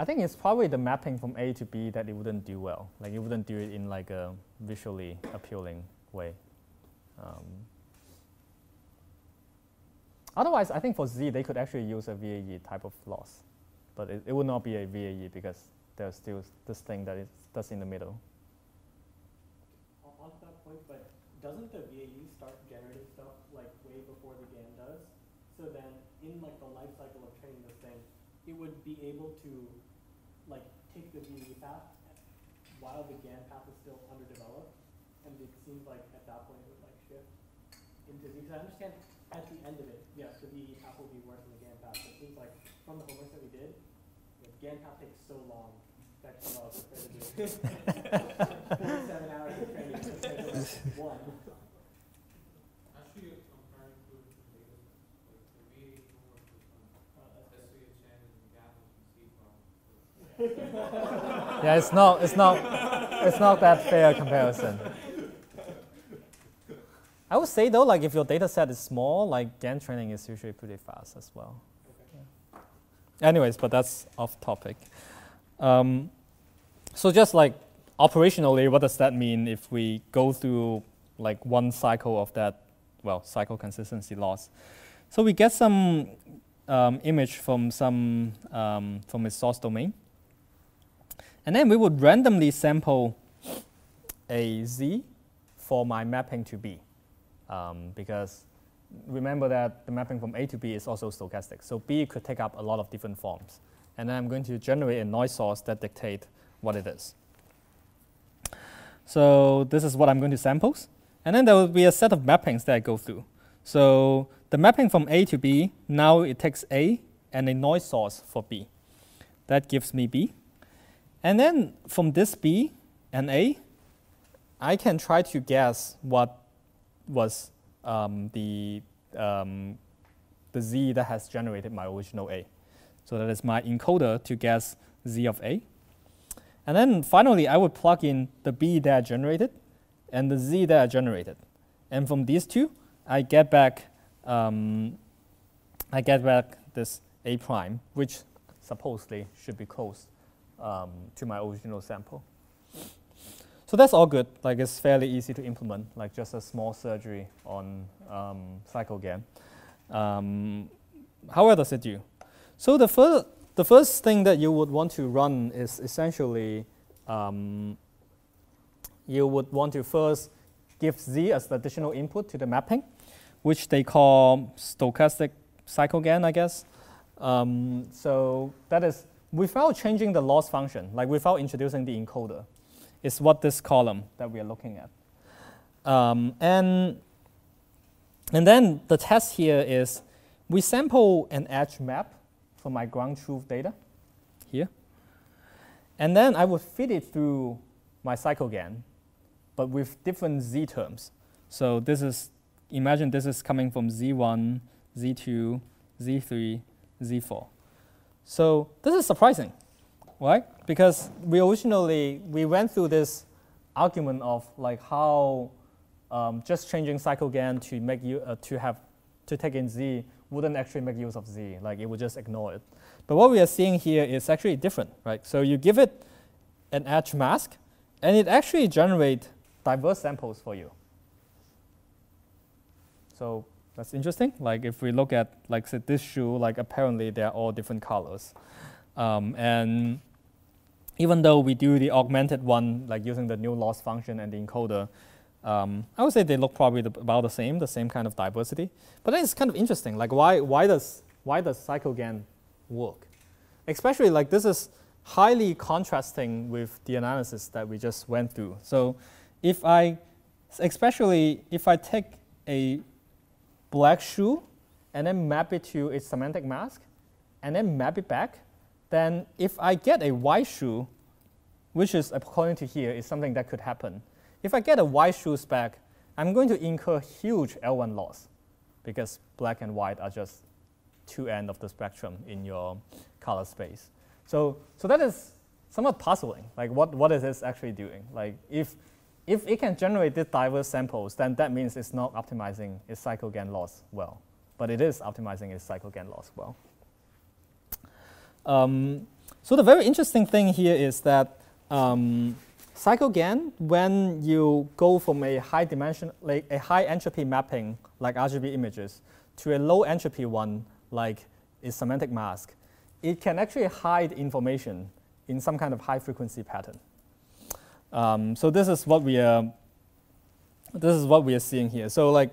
I think it's probably the mapping from A to B that it wouldn't do well. Like it wouldn't do it in like a visually appealing way. Um, otherwise, I think for Z they could actually use a VAE type of loss, but it, it would not be a VAE because there's still this thing that is that's in the middle. On that point, but doesn't the VAE start generating stuff like way before the GAN does? So then, in like the life cycle of training this thing, it would be able to take the VAE path while the GAN path is still underdeveloped, and it seems like at that point it would like shift into Z. Because I understand at the end of it, yes, the VAE path will be worse than the GAN path. But it seems like from the homework that we did, the GAN path takes so long that you know, compared to doing forty-seven hours of training compared to like one. Actually, comparing to the data sets, like the VA homework was on Uh, that's good. SVA Chen and Gathos and C Yeah, it's not it's not it's not that fair comparison. I would say though, like if your data set is small, like GAN training is usually pretty fast as well. Anyways, but that's off topic. Um, so just like operationally, what does that mean if we go through like one cycle of that, well, cycle consistency loss? So we get some um, image from some um, from a source domain, and then we would randomly sample a z for my mapping to B, um, because remember that the mapping from A to B is also stochastic. So B could take up a lot of different forms. And then I'm going to generate a noise source that dictate what it is. So this is what I'm going to samples. And then there will be a set of mappings that I go through. So the mapping from A to B, now it takes A and a noise source for B. That gives me B. And then from this B and A, I can try to guess what was um, the, um, the Z that has generated my original A. So that is my encoder to guess Z of A. And then finally, I would plug in the B that I generated and the Z that I generated. And from these two, I get back, um, I get back this A prime, which supposedly should be close um, to my original sample. So that's all good. Like it's fairly easy to implement, like just a small surgery on um, CycleGAN. Um, how does it do? So the first, the first thing that you would want to run is essentially um, you would want to first give Z as the additional input to the mapping, which they call stochastic CycleGAN, I guess. Um, so that is without changing the loss function, like without introducing the encoder is what this column that we are looking at. Um, and, and then the test here is we sample an edge map for my ground truth data here. And then I would feed it through my CycleGAN, but with different z terms. So this is, imagine this is coming from z1, z2, z3, z4. So this is surprising right? Because we originally we went through this argument of like how um, just changing cycle CycleGAN to make you uh, to have to take in z wouldn't actually make use of z, like it would just ignore it. But what we are seeing here is actually different, right? So you give it an edge mask, and it actually generates diverse samples for you. So that's interesting. Like if we look at like say this shoe, like apparently they're all different colors. Um, and even though we do the augmented one, like using the new loss function and the encoder, um, I would say they look probably the, about the same, the same kind of diversity. But it's kind of interesting, like why, why does why does CycleGAN work? Especially like this is highly contrasting with the analysis that we just went through. So if I, especially if I take a black shoe and then map it to a semantic mask and then map it back, then if I get a white shoe, which is according to here is something that could happen. If I get a white shoe spec, I'm going to incur huge L1 loss because black and white are just two ends of the spectrum in your color space. So, so that is somewhat puzzling. Like what, what is this actually doing? Like if, if it can generate these diverse samples, then that means it's not optimizing its CycleGAN loss well. But it is optimizing its CycleGAN loss well. Um, so the very interesting thing here is that um, CycleGAN, when you go from a high dimension, like a high entropy mapping like RGB images to a low entropy one like a semantic mask, it can actually hide information in some kind of high frequency pattern. Um, so this is what we are. This is what we are seeing here. So like,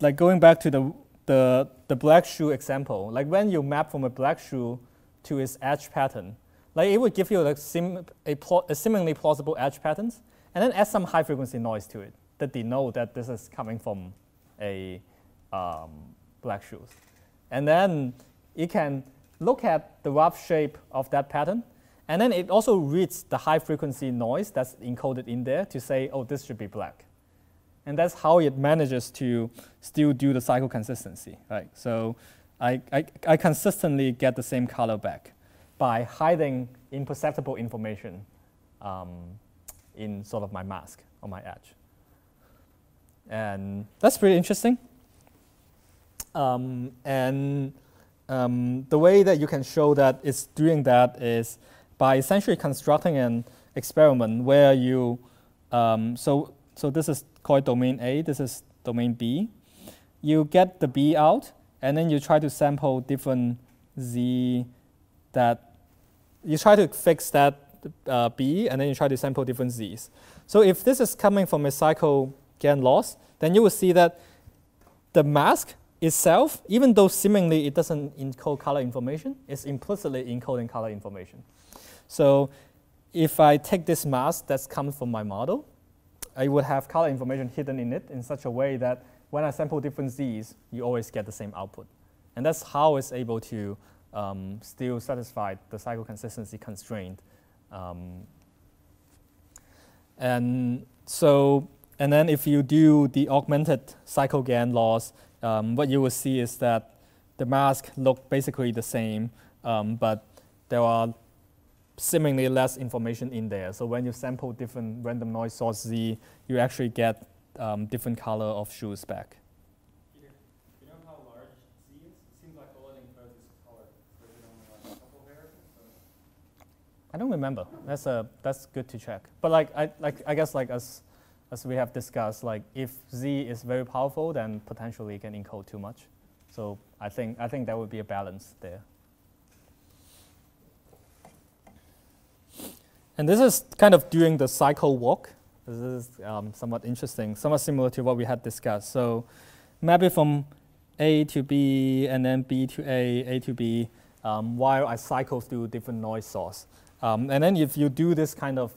like going back to the the the black shoe example, like when you map from a black shoe to its edge pattern, like it would give you like sim, a, a seemingly plausible edge patterns, and then add some high frequency noise to it that denote that this is coming from a um, black shoes. And then it can look at the rough shape of that pattern, and then it also reads the high frequency noise that's encoded in there to say, oh, this should be black. And that's how it manages to still do the cycle consistency, right? So I, I, I consistently get the same color back by hiding imperceptible information um, in sort of my mask on my edge. And that's pretty interesting. Um, and um, the way that you can show that it's doing that is by essentially constructing an experiment where you, um, so, so this is called domain A, this is domain B. You get the B out, and then you try to sample different Z that, you try to fix that uh, B, and then you try to sample different Zs. So if this is coming from a cycle gain loss, then you will see that the mask itself, even though seemingly it doesn't encode color information, it's implicitly encoding color information. So if I take this mask that's comes from my model, I would have color information hidden in it in such a way that when I sample different Zs, you always get the same output. And that's how it's able to um, still satisfy the cycle consistency constraint. Um, and so, and then if you do the augmented CycleGAN loss, um, what you will see is that the mask look basically the same, um, but there are seemingly less information in there. So when you sample different random noise source Z, you actually get um, different color of shoes back. Peter, you know how large Z is? It seems like all it encodes is color. So is only like a couple variables? I don't remember. That's a that's good to check. But like I like I guess like as as we have discussed, like if Z is very powerful, then potentially it can encode too much. So I think I think that would be a balance there. And this is kind of doing the cycle walk. This is um, somewhat interesting, somewhat similar to what we had discussed. So map it from A to B and then B to A, A to B, um, while I cycle through different noise source. Um, and then if you do this kind of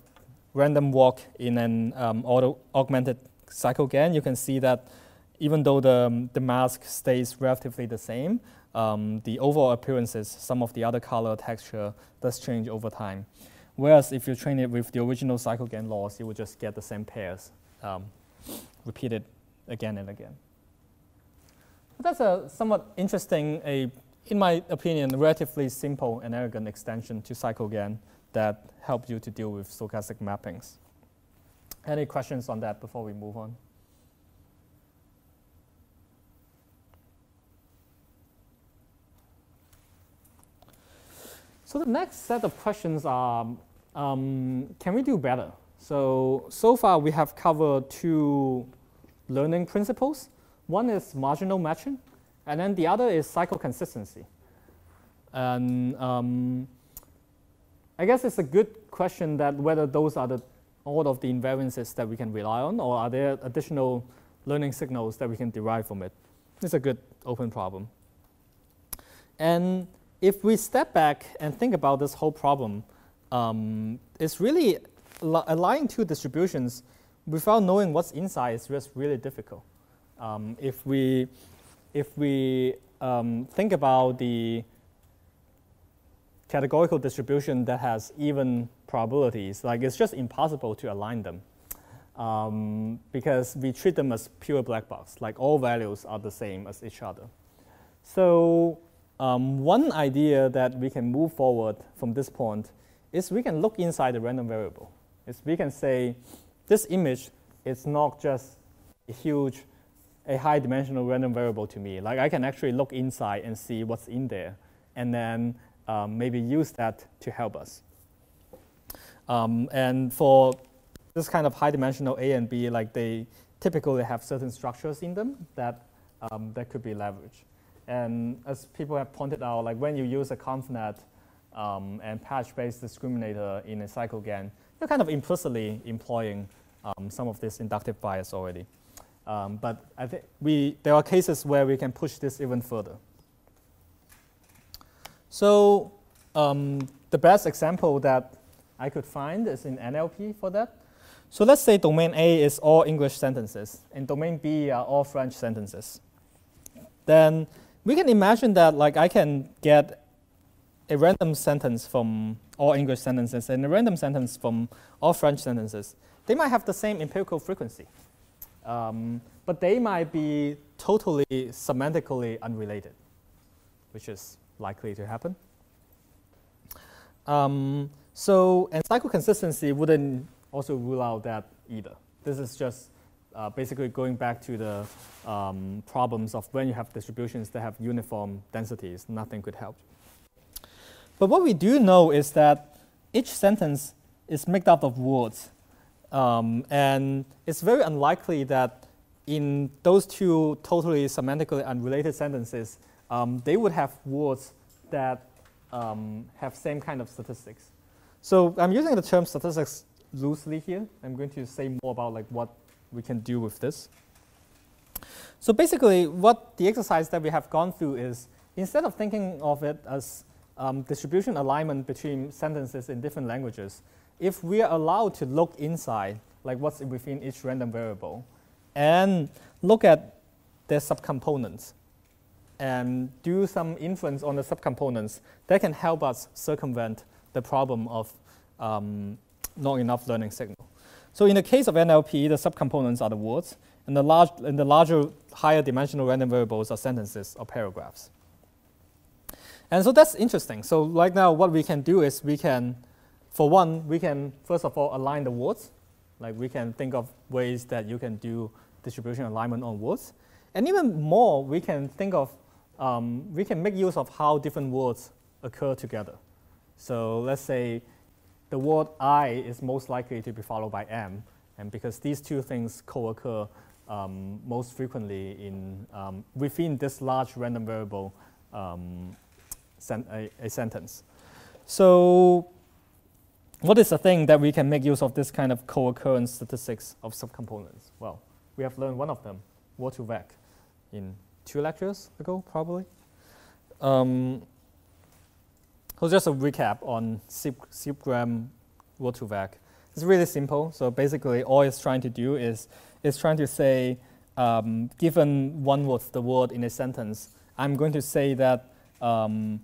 random walk in an um, auto augmented CycleGAN, you can see that even though the, the mask stays relatively the same, um, the overall appearances, some of the other color texture does change over time. Whereas if you train it with the original CycleGAN loss, you will just get the same pairs um, repeated again and again. But that's a somewhat interesting, a, in my opinion, relatively simple and elegant extension to CycleGAN that helps you to deal with stochastic mappings. Any questions on that before we move on? So the next set of questions are um, can we do better? So, so far we have covered two learning principles. One is marginal matching, and then the other is cycle consistency. And um, I guess it's a good question that whether those are the, all of the invariances that we can rely on, or are there additional learning signals that we can derive from it? It's a good open problem. And if we step back and think about this whole problem, um, it's really li- aligning two distributions without knowing what's inside is just really difficult. Um, if we, if we um, think about the categorical distribution that has even probabilities, like it's just impossible to align them um, because we treat them as pure black box, like all values are the same as each other. So um, one idea that we can move forward from this point is we can look inside the random variable. Is we can say this image is not just a huge, a high dimensional random variable to me. Like I can actually look inside and see what's in there and then um, maybe use that to help us. Um, and for this kind of high dimensional A and B, like they typically have certain structures in them that, um, that could be leveraged. And as people have pointed out, like when you use a ConvNet um, and patch-based discriminator in a CycleGAN, you're kind of implicitly employing um, some of this inductive bias already. Um, but I think we, there are cases where we can push this even further. So um, the best example that I could find is in NLP for that. So let's say domain A is all English sentences and domain B are all French sentences. Then we can imagine that like I can get a random sentence from all English sentences and a random sentence from all French sentences. They might have the same empirical frequency, um, but they might be totally semantically unrelated, which is likely to happen. Um, so, and cycle-consistency wouldn't also rule out that either. This is just uh, basically going back to the um, problems of when you have distributions that have uniform densities, nothing could help. But what we do know is that each sentence is made up of words. Um, and it's very unlikely that in those two totally semantically unrelated sentences, um, they would have words that um, have same kind of statistics. So I'm using the term statistics loosely here. I'm going to say more about like what we can do with this. So basically, what the exercise that we have gone through is instead of thinking of it as um, distribution alignment between sentences in different languages, if we are allowed to look inside, like what's within each random variable, and look at their subcomponents, and do some inference on the subcomponents, that can help us circumvent the problem of um, not enough learning signal. So in the case of NLP, the subcomponents are the words, and the, large, and the larger, higher dimensional random variables are sentences or paragraphs. And so that's interesting. So right now, what we can do is we can, for one, we can first of all align the words. Like we can think of ways that you can do distribution alignment on words. And even more, we can think of, um, we can make use of how different words occur together. So let's say the word I is most likely to be followed by M, and because these two things co-occur um, most frequently in, um, within this large random variable um, sen a, a, sentence. So what is the thing that we can make use of this kind of co-occurrence statistics of subcomponents? Well, we have learned one of them, Word2Vec, in two lectures ago, probably. So just a recap on SkipGram Word2Vec. It's really simple. So basically, all it's trying to do is it's trying to say, um, given one word, the word in a sentence, I'm going to say that um,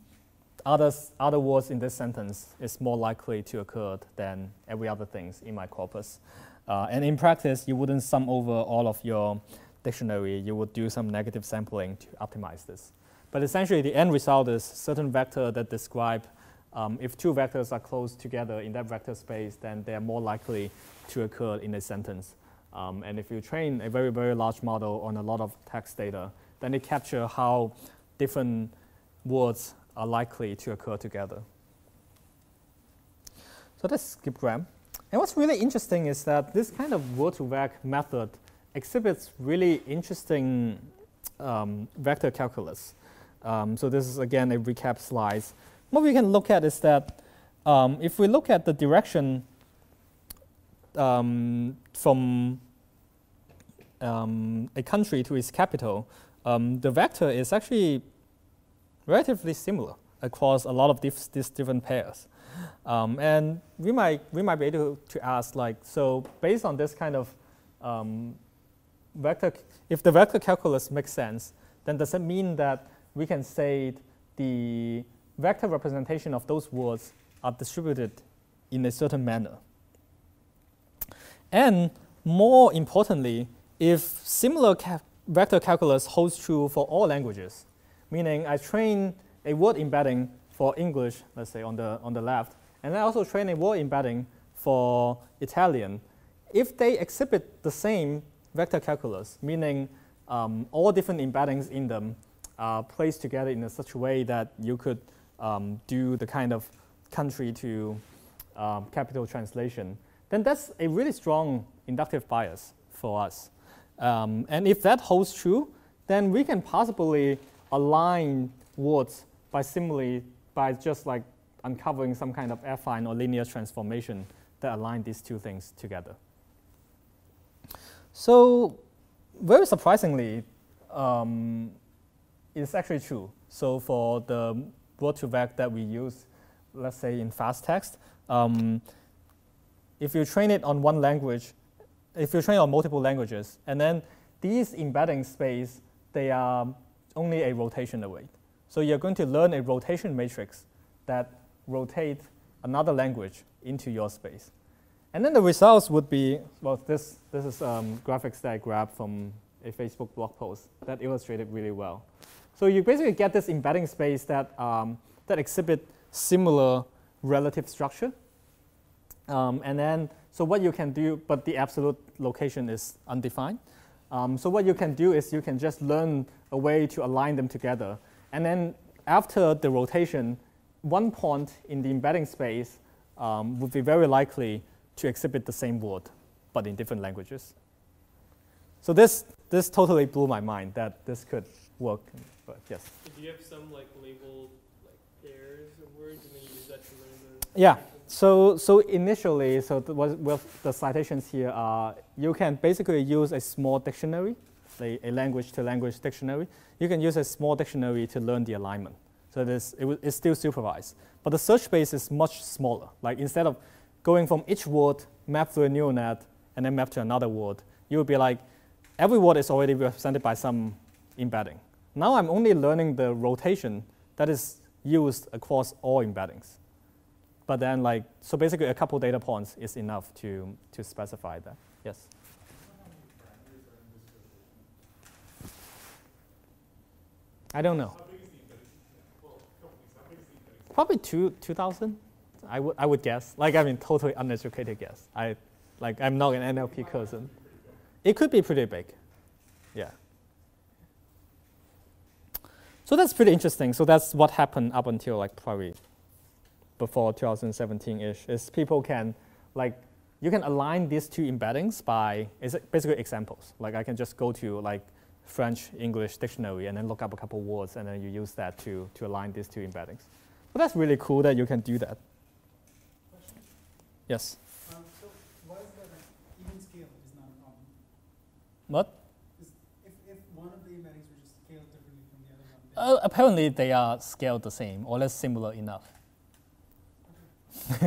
others, other words in this sentence is more likely to occur than every other things in my corpus. Uh, and in practice, you wouldn't sum over all of your dictionary. You would do some negative sampling to optimize this. But essentially, the end result is certain vector that describe um, if two vectors are close together in that vector space, then they are more likely to occur in a sentence. Um, and if you train a very, very large model on a lot of text data, then it capture how different words are likely to occur together. So that's SkipGram. And what's really interesting is that this kind of Word2Vec method exhibits really interesting um, vector calculus. Um, so this is again a recap slide. What we can look at is that um, if we look at the direction um, from um, a country to its capital, um, the vector is actually relatively similar across a lot of these different pairs. Um, and we might, we might be able to ask, like, so based on this kind of vector, if the vector calculus makes sense, then does it mean that we can say the vector representation of those words are distributed in a certain manner? And more importantly, if similar ca vector calculus holds true for all languages, meaning I train a word embedding for English, let's say on the, on the left, and I also train a word embedding for Italian, if they exhibit the same vector calculus, meaning um, all different embeddings in them are placed together in a such a way that you could um, do the kind of country to um, capital translation, then that's a really strong inductive bias for us. Um, and if that holds true, then we can possibly align words by similarly by just like uncovering some kind of affine or linear transformation that align these two things together. So very surprisingly, um, it's actually true. So for the vec that we use, let's say in fastText, um, if you train it on one language, if you train on multiple languages, and then these embedding space, they are only a rotation away. So you're going to learn a rotation matrix that rotate another language into your space. And then the results would be, well, this, this is um, graphics that I grabbed from a Facebook blog post that illustrated really well. So you basically get this embedding space that, um, that exhibit similar relative structure. Um, and then, so what you can do, but the absolute location is undefined. Um, so what you can do is you can just learn a way to align them together. And then after the rotation, one point in the embedding space um, would be very likely to exhibit the same word, but in different languages. So this, this totally blew my mind that this could work. But yes. Do you have some like labeled like pairs of words, and then you use that to learn the? Yeah. So, so initially, so the, what, the citations here are, you can basically use a small dictionary, say a language-to-language dictionary. You can use a small dictionary to learn the alignment. So it is, it, it's still supervised. But the search space is much smaller. Like instead of going from each word, map through a neural net, and then map to another word, you would be like, every word is already represented by some embedding. Now I'm only learning the rotation that is used across all embeddings. But then like, so basically a couple data points is enough to, to specify that. Yes? I don't know. Probably two, 2,000, I would, I would guess. Like, I mean, totally uneducated guess. I, like, I'm not an NLP person. It could be pretty big, yeah. So that's pretty interesting. So that's what happened up until like probably before 2017-ish, is people can like, you can align these two embeddings by, is basically examples. Like I can just go to like French English dictionary and then look up a couple words and then you use that to, to align these two embeddings. But that's really cool that you can do that. Question. Yes. Um, so why is that even scale is not a problem? What? Is if, if one of the embeddings were just scaled differently from the other one, then Uh, apparently they are scaled the same or less similar enough. *laughs*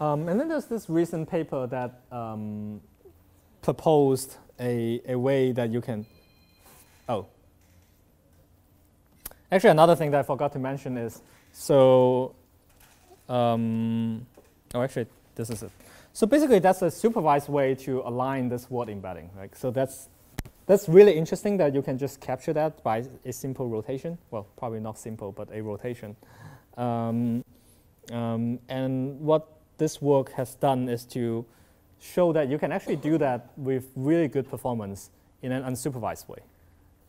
um, and then there's this recent paper that um, proposed a, a way that you can, oh. Actually, another thing that I forgot to mention is, so, um, oh, actually, this is it. So basically, that's a supervised way to align this word embedding, right? So that's that's really interesting that you can just capture that by a simple rotation. Well, probably not simple, but a rotation. Um, um, and what this work has done is to show that you can actually do that with really good performance in an unsupervised way.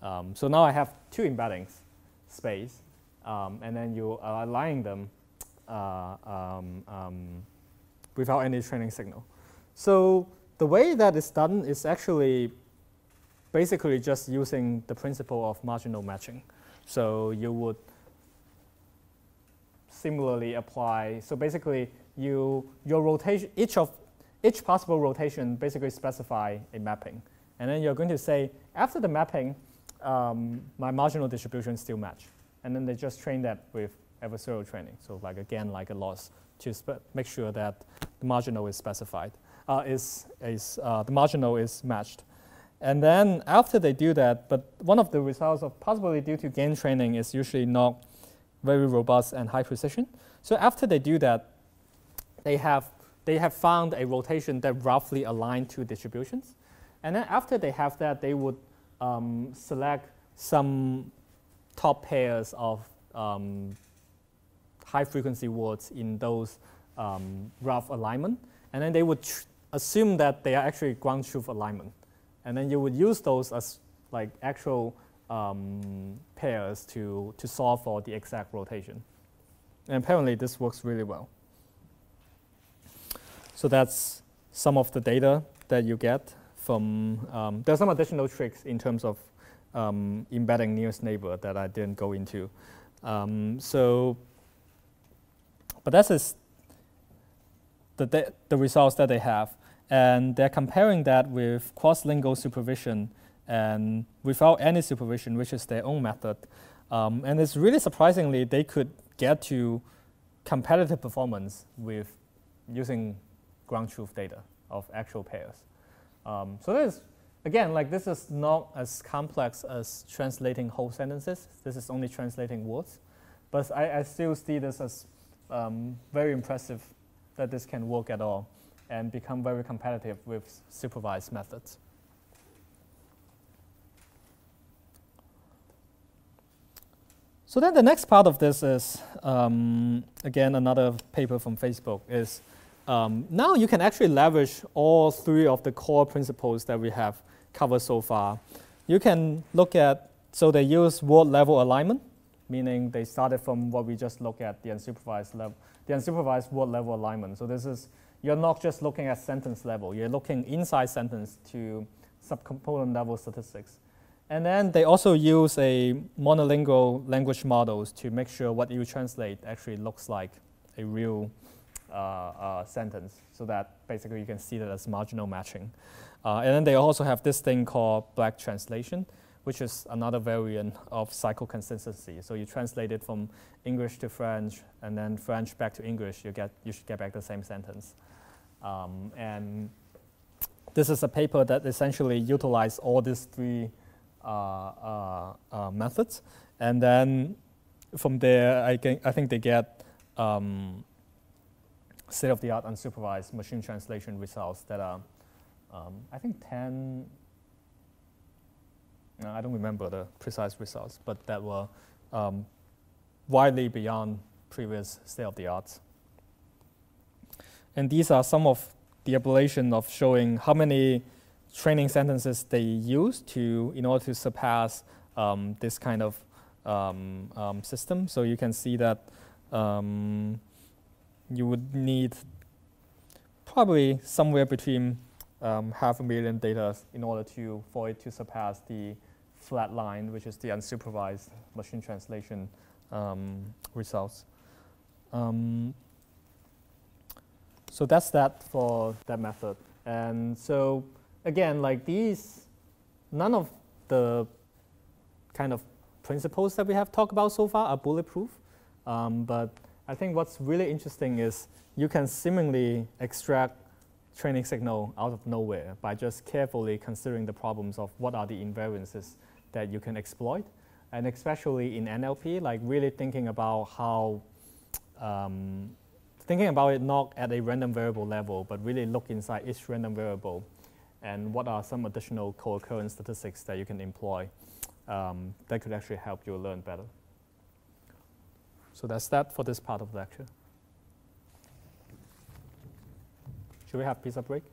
Um, so now I have two embeddings, space, um, and then you are aligning them uh, um, um, without any training signal. So the way that is done is actually basically just using the principle of marginal matching. So you would similarly apply, so basically you, your rotation, each of, each possible rotation basically specify a mapping. And then you're going to say, after the mapping, um, my marginal distribution still match. And then they just train that with adversarial training. So like again, like a loss to make sure that the marginal is specified, uh, is, is uh, the marginal is matched. And then after they do that, but one of the results of possibly due to GAN training is usually not very robust and high precision. So after they do that, they have, they have found a rotation that roughly aligned two distributions. And then after they have that, they would um, select some top pairs of um, high frequency words in those um, rough alignment. And then they would assume that they are actually ground truth alignment. And then you would use those as like actual um, pairs to, to solve for the exact rotation. And apparently this works really well. So that's some of the data that you get from, um, there's some additional tricks in terms of um, embedding nearest neighbor that I didn't go into. Um, so, but that's the, the results that they have. And they're comparing that with cross-lingual supervision and without any supervision, which is their own method. Um, and it's really surprisingly, they could get to competitive performance with using ground truth data of actual pairs. Um, so this, again, like this is not as complex as translating whole sentences. This is only translating words. But I, I still see this as um, very impressive that this can work at all and become very competitive with supervised methods. So then the next part of this is, um, again, another paper from Facebook, is um, now you can actually leverage all three of the core principles that we have covered so far. You can look at, so they use word level alignment, meaning they started from what we just looked at, the unsupervised level, the unsupervised word level alignment. So this is you're not just looking at sentence level, you're looking inside sentence to subcomponent level statistics. And then they also use a monolingual language models to make sure what you translate actually looks like a real uh, uh, sentence so that basically you can see that as marginal matching. Uh, and then they also have this thing called back translation, which is another variant of cycle consistency. So you translate it from English to French and then French back to English, you, get, you should get back the same sentence. Um, and this is a paper that essentially utilized all these three uh, uh, uh, methods. And then from there, I, can, I think they get um, state-of-the-art unsupervised machine translation results that are, um, I think, 10, I don't remember the precise results, but that were um, widely beyond previous state-of-the-arts. And these are some of the ablation of showing how many training sentences they use to in order to surpass um, this kind of um, um, system. So you can see that um, you would need probably somewhere between um, half a million data in order to for it to surpass the flat line, which is the unsupervised machine translation um, results. So that's that for that method. And so again, like these, none of the kind of principles that we have talked about so far are bulletproof. Um, but I think what's really interesting is you can seemingly extract training signal out of nowhere by just carefully considering the problems of what are the invariances that you can exploit. And especially in NLP, like really thinking about how um, thinking about it not at a random variable level, but really look inside each random variable and what are some additional co-occurrence statistics that you can employ um, that could actually help you learn better. So that's that for this part of the lecture. Should we have pizza break?